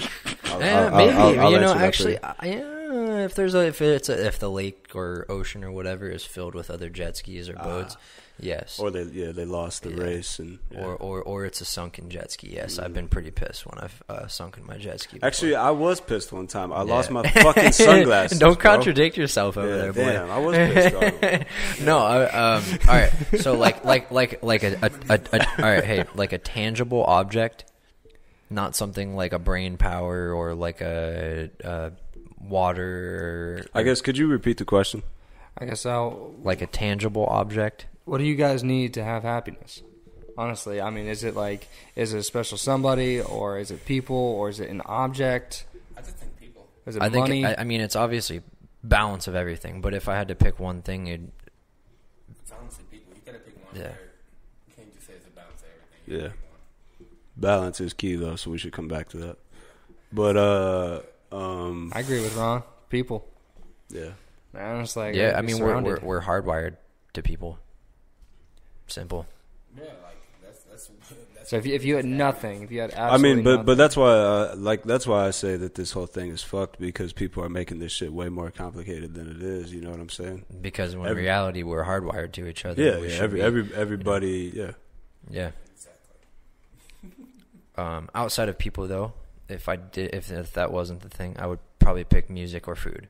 I'll- I'll- maybe I'll- I'll you know actually. I- yeah, if there's a if it's a, if the lake or ocean or whatever is filled with other jet skis or boats, yes. Or they yeah they lost the Yeah. race and yeah. or, or or it's a sunken jet ski. Yes, I've been pretty pissed when I've uh, sunken my jet ski. before. Actually, I was pissed one time. I lost my fucking sunglasses. Don't bro. contradict yourself over Yeah, there, boy. damn, I was pissed off. no, I, um, all right. So like like like like a, a, a, a all right. Hey, like a tangible object, not something like a brain power or like a, a water. I guess could you repeat the question? I guess I'll. like a tangible object. What do you guys need to have happiness? Honestly, I mean, is it like, is it a special somebody, or is it people, or is it an object? I just think people. Is it I think. money? I, I mean, it's obviously balance of everything. But if I had to pick one thing, it It's honestly people. You gotta pick one. Yeah. Yeah. You can't just say it's a balance of everything. Yeah. gotta pick one. Balance is key though, so we should come back to that. But uh, um, I agree with Ron. People. yeah, Man, it's like yeah. I mean, we're, we're we're hardwired to people. Simple. Yeah, like that's that's that's. So if you, if you had nothing, if you had I mean, but nothing, but that's why uh, like that's why I say that this whole thing is fucked because people are making this shit way more complicated than it is. You know what I'm saying? Because when Every- reality, we're hardwired to each other. Yeah, yeah. Every be- every everybody, yeah. Yeah. Um, outside of people, though, if I did, if, if that wasn't the thing, I would probably pick music or food.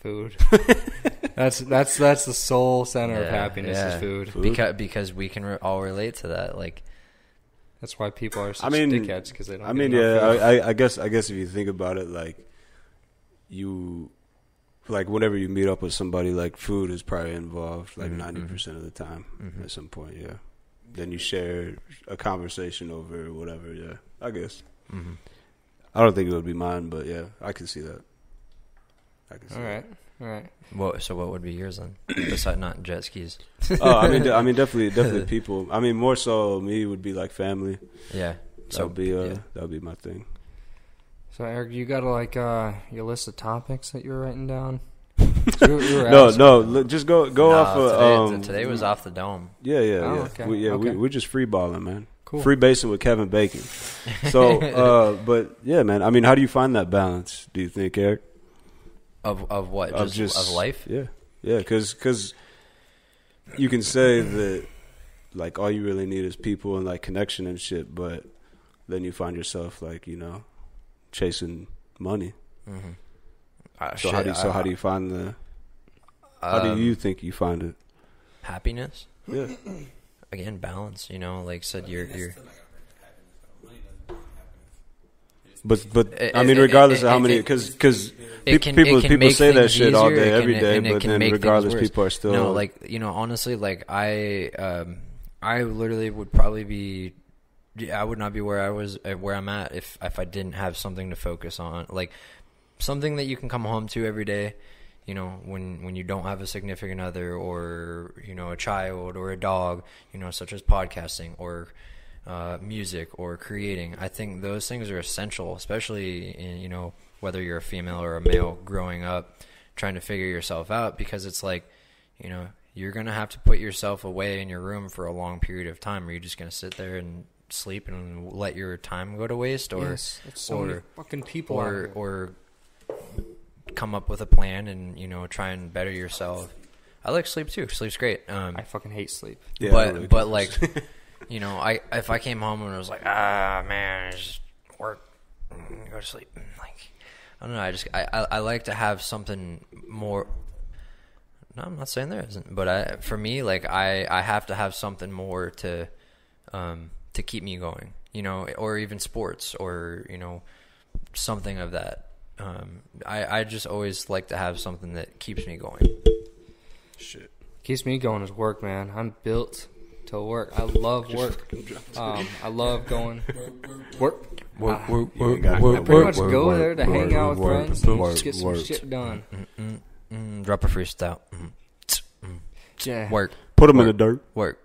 Food. that's that's that's the sole center of Yeah, happiness yeah. is food. Food? Because because we can re- all relate to that. Like, That's why people are such I mean, dickheads because they don't. I get mean, enough yeah. food. I, I, I guess I guess if you think about it, like you, like whenever you meet up with somebody, like food is probably involved, like Mhm, 90 mhm. percent of the time Mhm. at some point. Yeah. Then you share a conversation over whatever. Yeah, I guess. mhm. I don't think it would be mine, but yeah, I can see that. I can see all right, all right. what? So what would be yours then? Besides not jet skis. Oh, I mean, de- I mean, definitely, definitely people. I mean, more so me would be like family, Yeah. that So, would be uh, yeah. that would be my thing. So Eric, you got to like uh, your list of topics that you were writing down. You you No, asking- no, look, just go go Nah, off of today, um, today was off the dome. Yeah, yeah, Oh, yeah. okay, We, yeah, okay. we are just free balling, man. Cool. Free basing with Kevin Bacon. So, uh, but yeah, man. I mean, how do you find that balance? Do you think, Eric? Of of what? Of Just, of life? Yeah, yeah. Because because you can say that like all you really need is people and like connection and shit, but then you find yourself like you know chasing money. Mm-hmm. Uh, So shit, how do you, so I- how do you find the how do um, you think you find it? happiness? Yeah, Again, balance. You know, like said, you're you're. Still not gonna bring the happiness though. Money doesn't bring happiness. It just but but It- I mean, regardless it- of how many, because because It people it can people say that shit all day it every can- day, but then regardless, people are still no, like you know, honestly, like I, um, I literally would probably be, I would not be where I was, where I'm at if if I didn't have something to focus on, like something that you can come home to every day. You know, when when you don't have a significant other, or you know, a child or a dog, you know, such as podcasting or uh, music or creating. I think those things are essential, especially in, you know whether you're a female or a male growing up, trying to figure yourself out because it's like you know you're gonna have to put yourself away in your room for a long period of time. Are you just gonna sit there and sleep and let your time go to waste, or yes, it's so or- fucking people or or come up with a plan and you know try and better yourself? I like sleep too. Sleep's great. Um, I fucking hate sleep. Yeah, but really but do. like you know i if i came home and I was like ah man just work go to sleep mm, like i don't know i just I, I i like to have something more no i'm not saying there isn't but i for me like i i have to have something more to um to keep me going you know or even sports or you know something of that um i i just always like to have something that keeps me going shit. Keeps me going is work, man. I'm built to work. I love work. Um, I love going work. work work You ain't got I pretty work, much work, go work, there to work, hang out with work, friends and work, just get some work. shit done. mm, mm, mm, drop a freestyle mm, tsk, mm. Yeah. work Put them in the dirt. work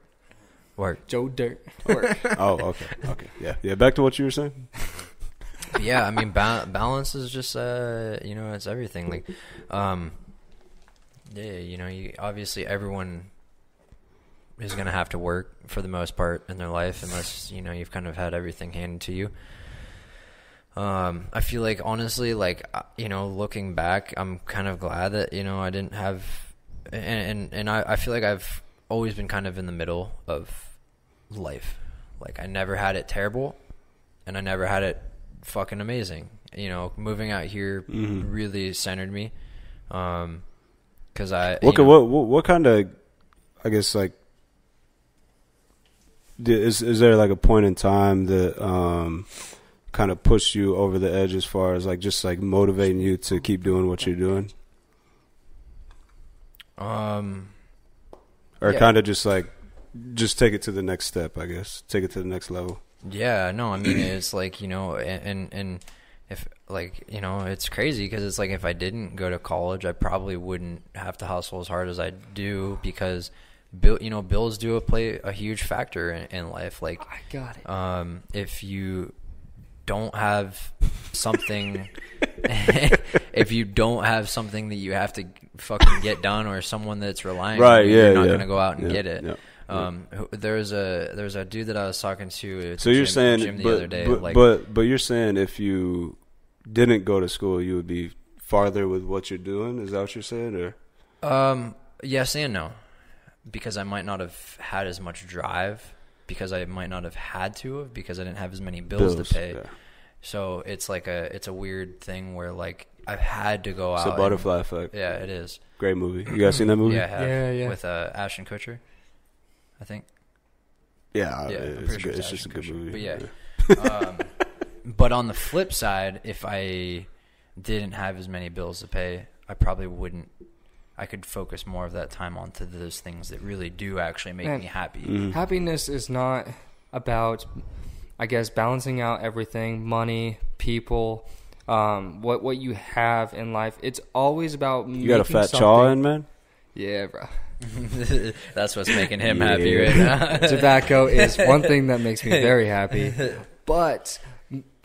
work Joe Dirt. Work. Oh, okay, okay, yeah, yeah. Back to what you were saying. yeah i mean ba- balance is just uh you know it's everything like um yeah you know you obviously everyone is going to have to work for the most part in their life unless you know you've kind of had everything handed to you. Um i feel like honestly like uh, you know looking back i'm kind of glad that you know i didn't have and and, and I, I feel like i've always been kind of in the middle of life. Like i never had it terrible and i never had it fucking amazing. You know moving out here Mhm. really centered me um because i What, you know- what what what kind of, I guess like, is is there like a point in time that um, kind of pushed you over the edge as far as like just like motivating you to keep doing what you're doing, um or Yeah. kind of just like just take it to the next step? I guess take it to the next level. Yeah, no, I mean it's like you know, and and, and if like you know, it's crazy because it's like if I didn't go to college, I probably wouldn't have to hustle as hard as I do because bill, you know, bills do play a huge factor in, in life. Like, I got it. um, if you don't have something, if you don't have something that you have to fucking get done, or someone that's relying, Right, on you, yeah, you're not yeah. gonna go out and Yeah, get it. yeah. Um, who- there was a there was a dude that I was talking to. So you're gym, saying, gym the but, other day, but, like, but but you're saying if you didn't go to school, you would be farther with what you're doing. Is that what you're saying, or um, yes and no, because I might not have had as much drive, because I might not have had to have, because I didn't have as many bills, to pay. Yeah. So it's like a it's a weird thing where like I've had to go It's out. It's a and- butterfly effect. yeah, it is. Great movie. You guys seen that movie? Yeah, I have, Yeah, yeah. With uh, Ashton Kutcher, I think. Yeah, Yeah, I'm it's, sure good, it's it's just a good Kutcher. movie. But yeah. um, but on the flip side, if I didn't have as many bills to pay, I probably wouldn't. I could focus more of that time onto those things that really do actually make Man. me happy. Mhm. Happiness is not about, I guess, balancing out everything, money, people, um, what what you have in life. It's always about You got a fat something- chaw in, man. Yeah, bro. That's what's making him Yeah. happy right now. Tobacco is one thing that makes me very happy. but m-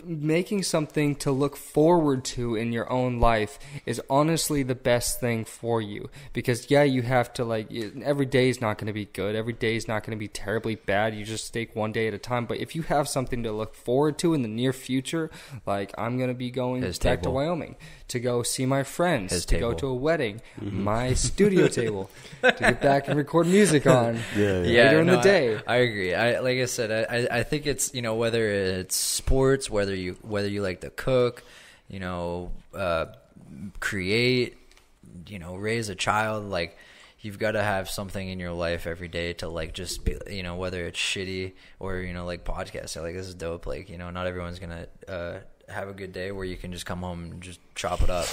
making something to look forward to in your own life is honestly the best thing for you. Because yeah you have to like every day is not going to be good. Every day is not going to be terribly bad. You just take one day at a time. But if you have something to look forward to in the near future like i'm going to be going back to wyoming to go see my friends His to go to a wedding my studio table to get back and record music on Yeah, yeah. later in no, the day. I, I agree. I like I said, I, I I think it's you know whether it's sports, whether you whether you like to cook, you know, uh, create, you know, raise a child, like you've got to have something in your life every day to like just be you know whether it's shitty or you know like podcasts like this is dope. Like you know not everyone's gonna uh have a good day where you can just come home and just chop it up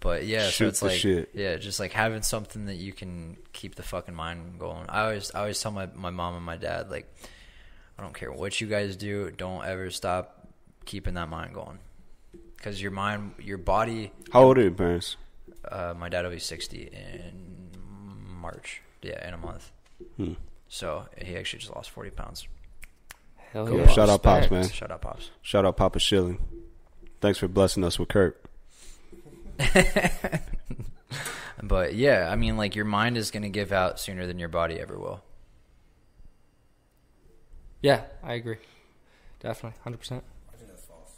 but yeah so it's like shit. yeah, just like having something that you can keep the fucking mind going. I always, I always tell my my mom and my dad like, I don't care what you guys do, don't ever stop keeping that mind going, because your mind, your body. How old are your parents? Uh, my dad will be sixty in March. Yeah, in a month. Hmm. So he actually just lost forty pounds. Hell Cool. yeah. Shout out Pops, Respect. man. Shut up, pops. Shout out Papa Schilling. Thanks for blessing us with Kurt. But yeah, I mean, like your mind is gonna give out sooner than your body ever will. Yeah, I agree. Definitely, hundred percent. I think that's false.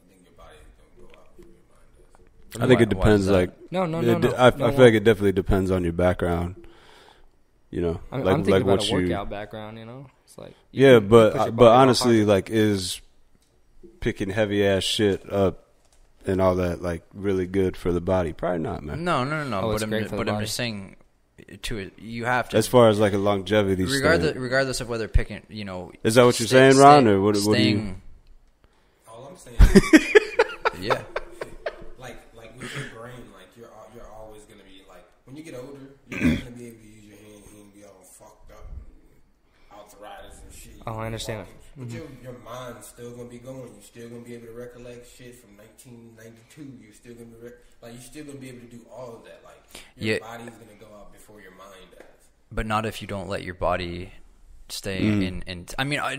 I think your body don't go out your mind does. I think Why- it depends. Like, No, no, it no, de- no. I, no, I no. feel like it definitely depends on your background. You know, I'm, like I'm thinking like about what a you. background. You know, it's like you Yeah, can but push your uh, body but honestly, like, is picking heavy ass shit up and all that like really good for the body? Probably not, man. No, no, no, no. Oh, but it's I'm, great for the but I'm body. just saying, eh, to it, you have to. As far as like a longevity, regardless, stand. regardless of whether picking, you know, Is that what you're stay- saying, Ron, stay- or what- what do you- staying- All I'm saying, Yeah, like like with your brain, like you're al- you're always gonna be like when you get older, you're not gonna be able to use your hand. You ain't be all fucked up, and arthritis and shit. Oh, I understand Walking. It. But your your mind's still gonna be going. You're still gonna be able to recollect shit from 1992. You're still gonna be rec- like you're still gonna be able to do all of that. Like your Yeah. body's gonna go out before your mind does. but not if you don't let your body stay Mm. in. in I mean, I,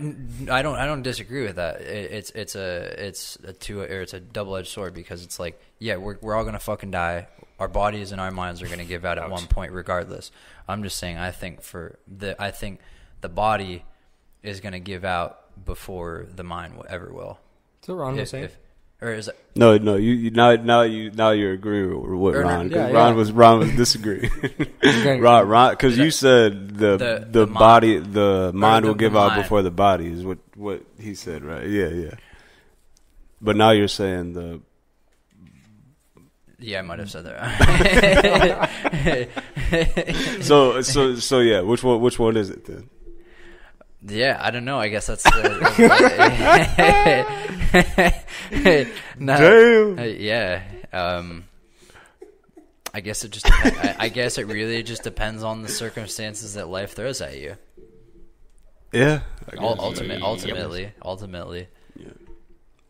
I don't, I don't disagree with that. It, it's, it's a, it's a two, or it's a double edged sword because it's like, yeah, we're, we're all gonna fucking die. Our bodies and our minds are gonna give out at one point, regardless. I'm just saying. I think for the, I think the body is gonna give out before the mind ever will. That's what Ron was If- saying. if- or is it? No, no, you, you now now you now you're agreeing with what Or not- Ron 'cause yeah, Ron yeah. was Ron was disagreeing. Okay. Ron Ron because you said the the, The- the mi- body the mind the- will give the out mind. before the body is what what he said right yeah yeah. But now you're saying the Yeah, I might have said that. so so so yeah which one which one is it then? Yeah, I don't know. I guess that's. No, Damn. uh, yeah. Um, I guess it just. I, I guess it really just depends on the circumstances that life throws at you. Yeah, I Ul- guess. Ultimate, ultimately, ultimately,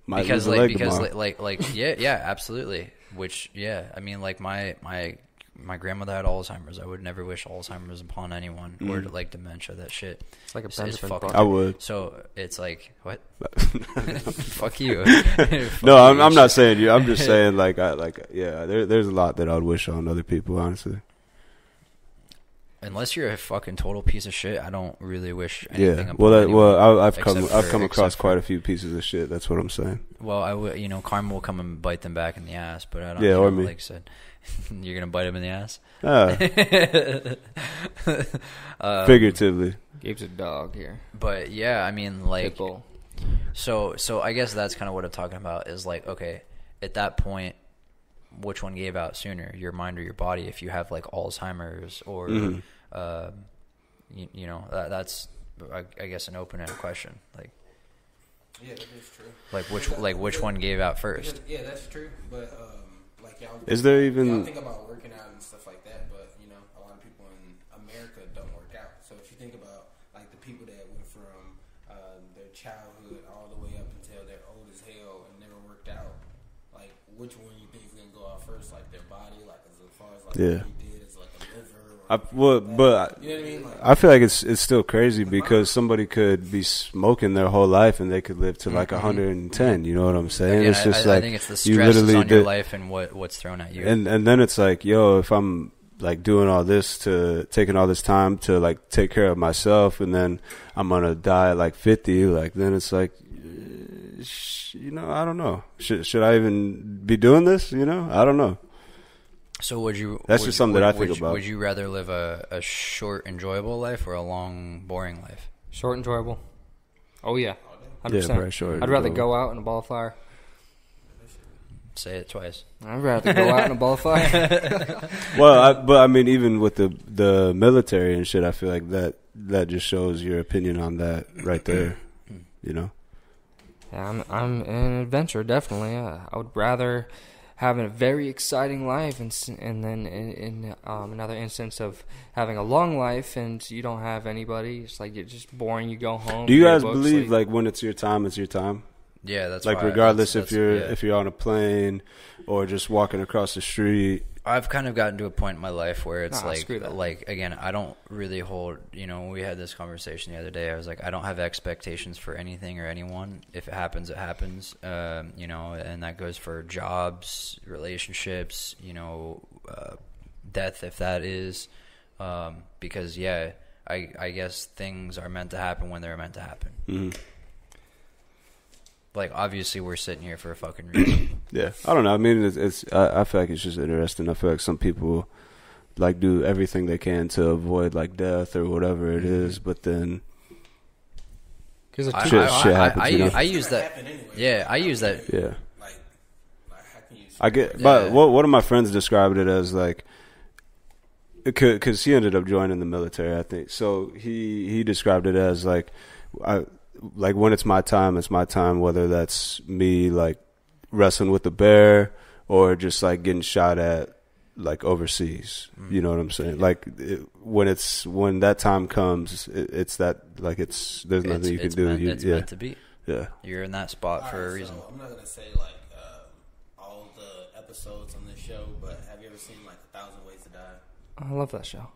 Might because like because tomorrow. like, like like yeah yeah absolutely. Which yeah, I mean like my my my grandmother had Alzheimer's. I would never wish Alzheimer's upon anyone or mm. like dementia. That shit. It's like a It's- it's fucking- I would. So it's like what? Fuck you. no, Fuck I'm. I'm not saying you. I'm just saying like I like yeah. There, there's a lot that I'd wish on other people. Honestly, Unless you're a fucking total piece of shit, I don't really wish yeah. anything. upon Well, that, anyone, well, I, I've come except I've come across except quite for- a few pieces of shit. That's what I'm saying. Well, I would, you know, karma will come and bite them back in the ass, but I don't. Yeah, you or me. Like I said, you're gonna bite him in the ass. Ah, Um, figuratively. Gabe's a dog here. But yeah, I mean, like, Pitbull. so, so I guess that's kind of what I'm talking about. Is like, okay, at that point, which one gave out sooner, your mind or your body? If you have like Alzheimer's or, Mhm. um, you, you know, that, that's, I, I guess, an open-ended question. Like, Yeah, that is true. like which, like which one gave out first? Because- yeah, that's true. But um, Is there even think about working out and stuff like that? But you know, a lot of people in America don't work out. So if you think about like the people that went from um, their childhood all the way up until they're old as hell and never worked out, like which one you think is gonna go out first? Like their body, like as far as like Yeah. what he did as like a liver or I, well, but You know what I mean? Like, I feel like it's it's still crazy because somebody could be smoking their whole life and they could live to like 110. You know what I'm saying? Again, it's just I, I think it's the you literally on your did- life and what what's thrown at you. and and then it's like, yo, if I'm like doing all this to taking all this time to like take care of myself, and then I'm gonna die at like 50, like then it's like, uh, you know, I don't know. Should should I even be doing this? You know, I don't know. So would you? That's would just you- something that I think would you- about. Would you rather live a, a short, enjoyable life or a long, boring life? Short, enjoyable. Oh yeah, hundred Yeah, percent. probably short, I'd rather go out in a ball of fire. Say it twice. I'd rather go out in a ball of fire. Well, I, but I mean, even with the the military and shit, I feel like that that just shows your opinion on that right there. You know. Yeah, I'm I'm an adventure definitely. Yeah. I would rather have a very exciting life and and then in, in um, another instance of having a long life and you don't have anybody. It's like it's just boring. You go home. Do you guys book, believe sleep. like when it's your time, it's your time? Yeah, that's like why- regardless that's- if you're yeah. if you're on a plane or just walking across the street. I've kind of gotten to a point in my life where it's Nah, like, like again, I don't really hold. You know, we had this conversation the other day. I was like, I don't have expectations for anything or anyone. If it happens, it happens. Um, you know, and that goes for jobs, relationships. You know, uh, death if that is, um, because yeah, I I guess things are meant to happen when they're meant to happen. hmm Like obviously, we're sitting here for a fucking reason. Yeah, I don't know. I mean, it's, it's I, I feel like it's just interesting. I feel like some people like do everything they can to avoid like death or whatever it mm-hmm. is, but then Because I, Shit- I, shit I- happens, I, you know? I use that. anyway. Yeah, I use that. yeah. Like, like how can you? I get, Yeah. but what one of my friends described it as like, because he ended up joining the military, I think. So he he described it as like, I like when it's my time, it's my time. Whether that's me like wrestling with the bear or just like getting shot at like overseas. Mm. You know what I'm saying? Like it, when it's when that time comes, it, it's that like it's there's nothing It's, you can it's do. meant, You- it's yeah, meant to be. yeah. You're in that spot All for a reason. So I'm not gonna say like uh, all the episodes on this show, but have you ever seen like A Thousand Ways to Die? I love that show.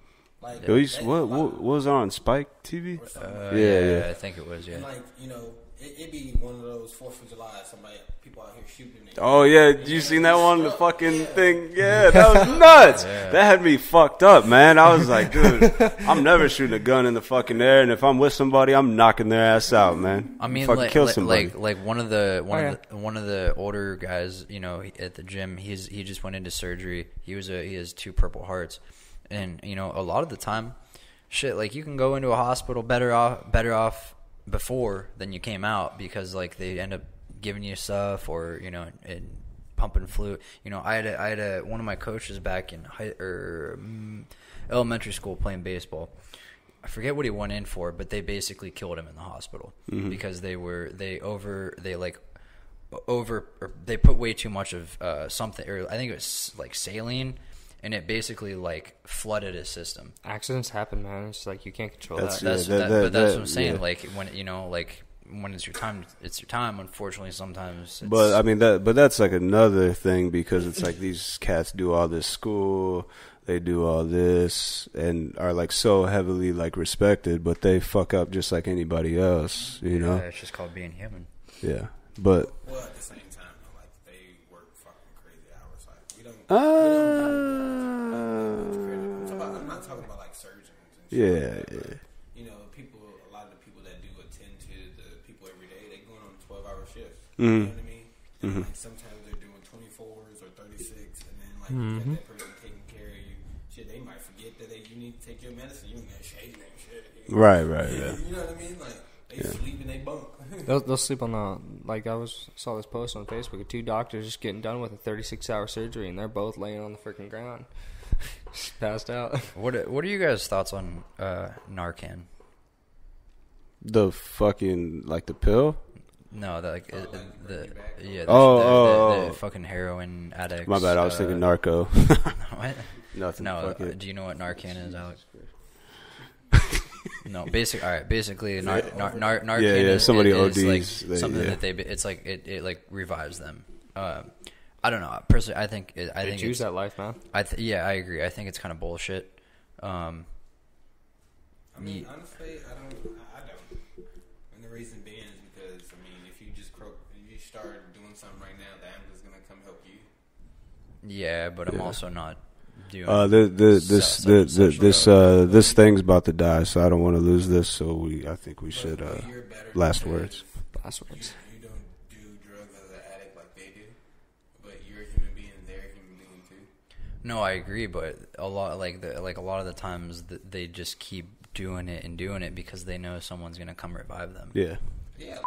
Like, At least what, what what was on Spike TV? Uh, Yeah, yeah, yeah. I think it was. Yeah. And like you know, it, it'd be one of those Fourth of July. Somebody, people out here shooting. It. Oh yeah, you seen that one? The fucking thing. Yeah, that was nuts. Yeah. That had me fucked up, man. I was like, dude, I'm never shooting a gun in the fucking air, and if I'm with somebody, I'm knocking their ass out, man. I mean, like, kill like, somebody. like like one of the one Oh, of the, one of the older guys, you know, at the gym, he's he just went into surgery. He was a he has two Purple Hearts, and you know, a lot of the time, shit, like you can go into a hospital better off better off before than you came out because like they end up giving you stuff or you know and pumping fluid. You know, I had a, I had a one of my coaches back in high or um, elementary school playing baseball. I forget what he went in for, but they basically killed him in the hospital because they were they over they like over or they put way too much of uh, something or I think it was like saline and it basically like flooded his system. Accidents happen, man. It's like you can't control That's- that. That's that- that, that- but that's that- what I'm saying. yeah. Like when you know like when it's your time, it's your time. Unfortunately, sometimes. It's, But I mean that, but that's like another thing because it's like these cats do all this school, they do all this, and are like so heavily like respected, but they fuck up just like anybody else, you yeah, know? it's just called being human. Yeah, but Well, at the same time, like they work fucking crazy hours. Like we don't. uh, yeah, like yeah. You know, people. A lot of the people that do attend to the people every day, they going on twelve hour shifts. You Mhm. know what I mean? And like sometimes they're doing twenty fours or thirty six, and then like you got that person taking care of you. Shit, they might forget that they, you need to take your medicine. You ain't got shaving and shit. Right, right, yeah. You know what I mean? Like they sleep in they bunk. They'll, they'll sleep on the like I was saw this post on Facebook of two doctors just getting done with a 36 hour surgery and they're both laying on the freaking ground, just passed out. What are- What are you guys' thoughts on uh, Narcan? The fucking like the pill. No, the, like, Oh, uh, like the bring you back? yeah, the, Oh, the, oh, the, the oh. fucking heroin addicts. My bad. I was uh, thinking narco. What? Nothing. No, fuck uh, it. do you know what Narcan is, Alex? no, basic. All right, basically, nar, nar, nar, Narcan Yeah, yeah, is, somebody is, ODs, like they- something yeah. that they. It's like it, it like revives them. Um, I don't know. Personally, I think it, I They think choose it's, that life, man. I th- yeah, I agree. I think it's kind of bullshit. Um, I mean, Ye- honestly, I don't. I I don't. And the reason being is because I mean, if you just croak, if you start doing something right now, the ambulance is gonna come help you. yeah, but I'm Yeah. also not doing. Uh, the, the, this so- the, the, this uh this thing's about to die, so I don't want to lose this. So we I think we But- should uh but you're better last words. Last words. No, I agree, but a lot like the like a lot of the times th- they just keep doing it and doing it because they know someone's gonna come revive them. Yeah. Yeah,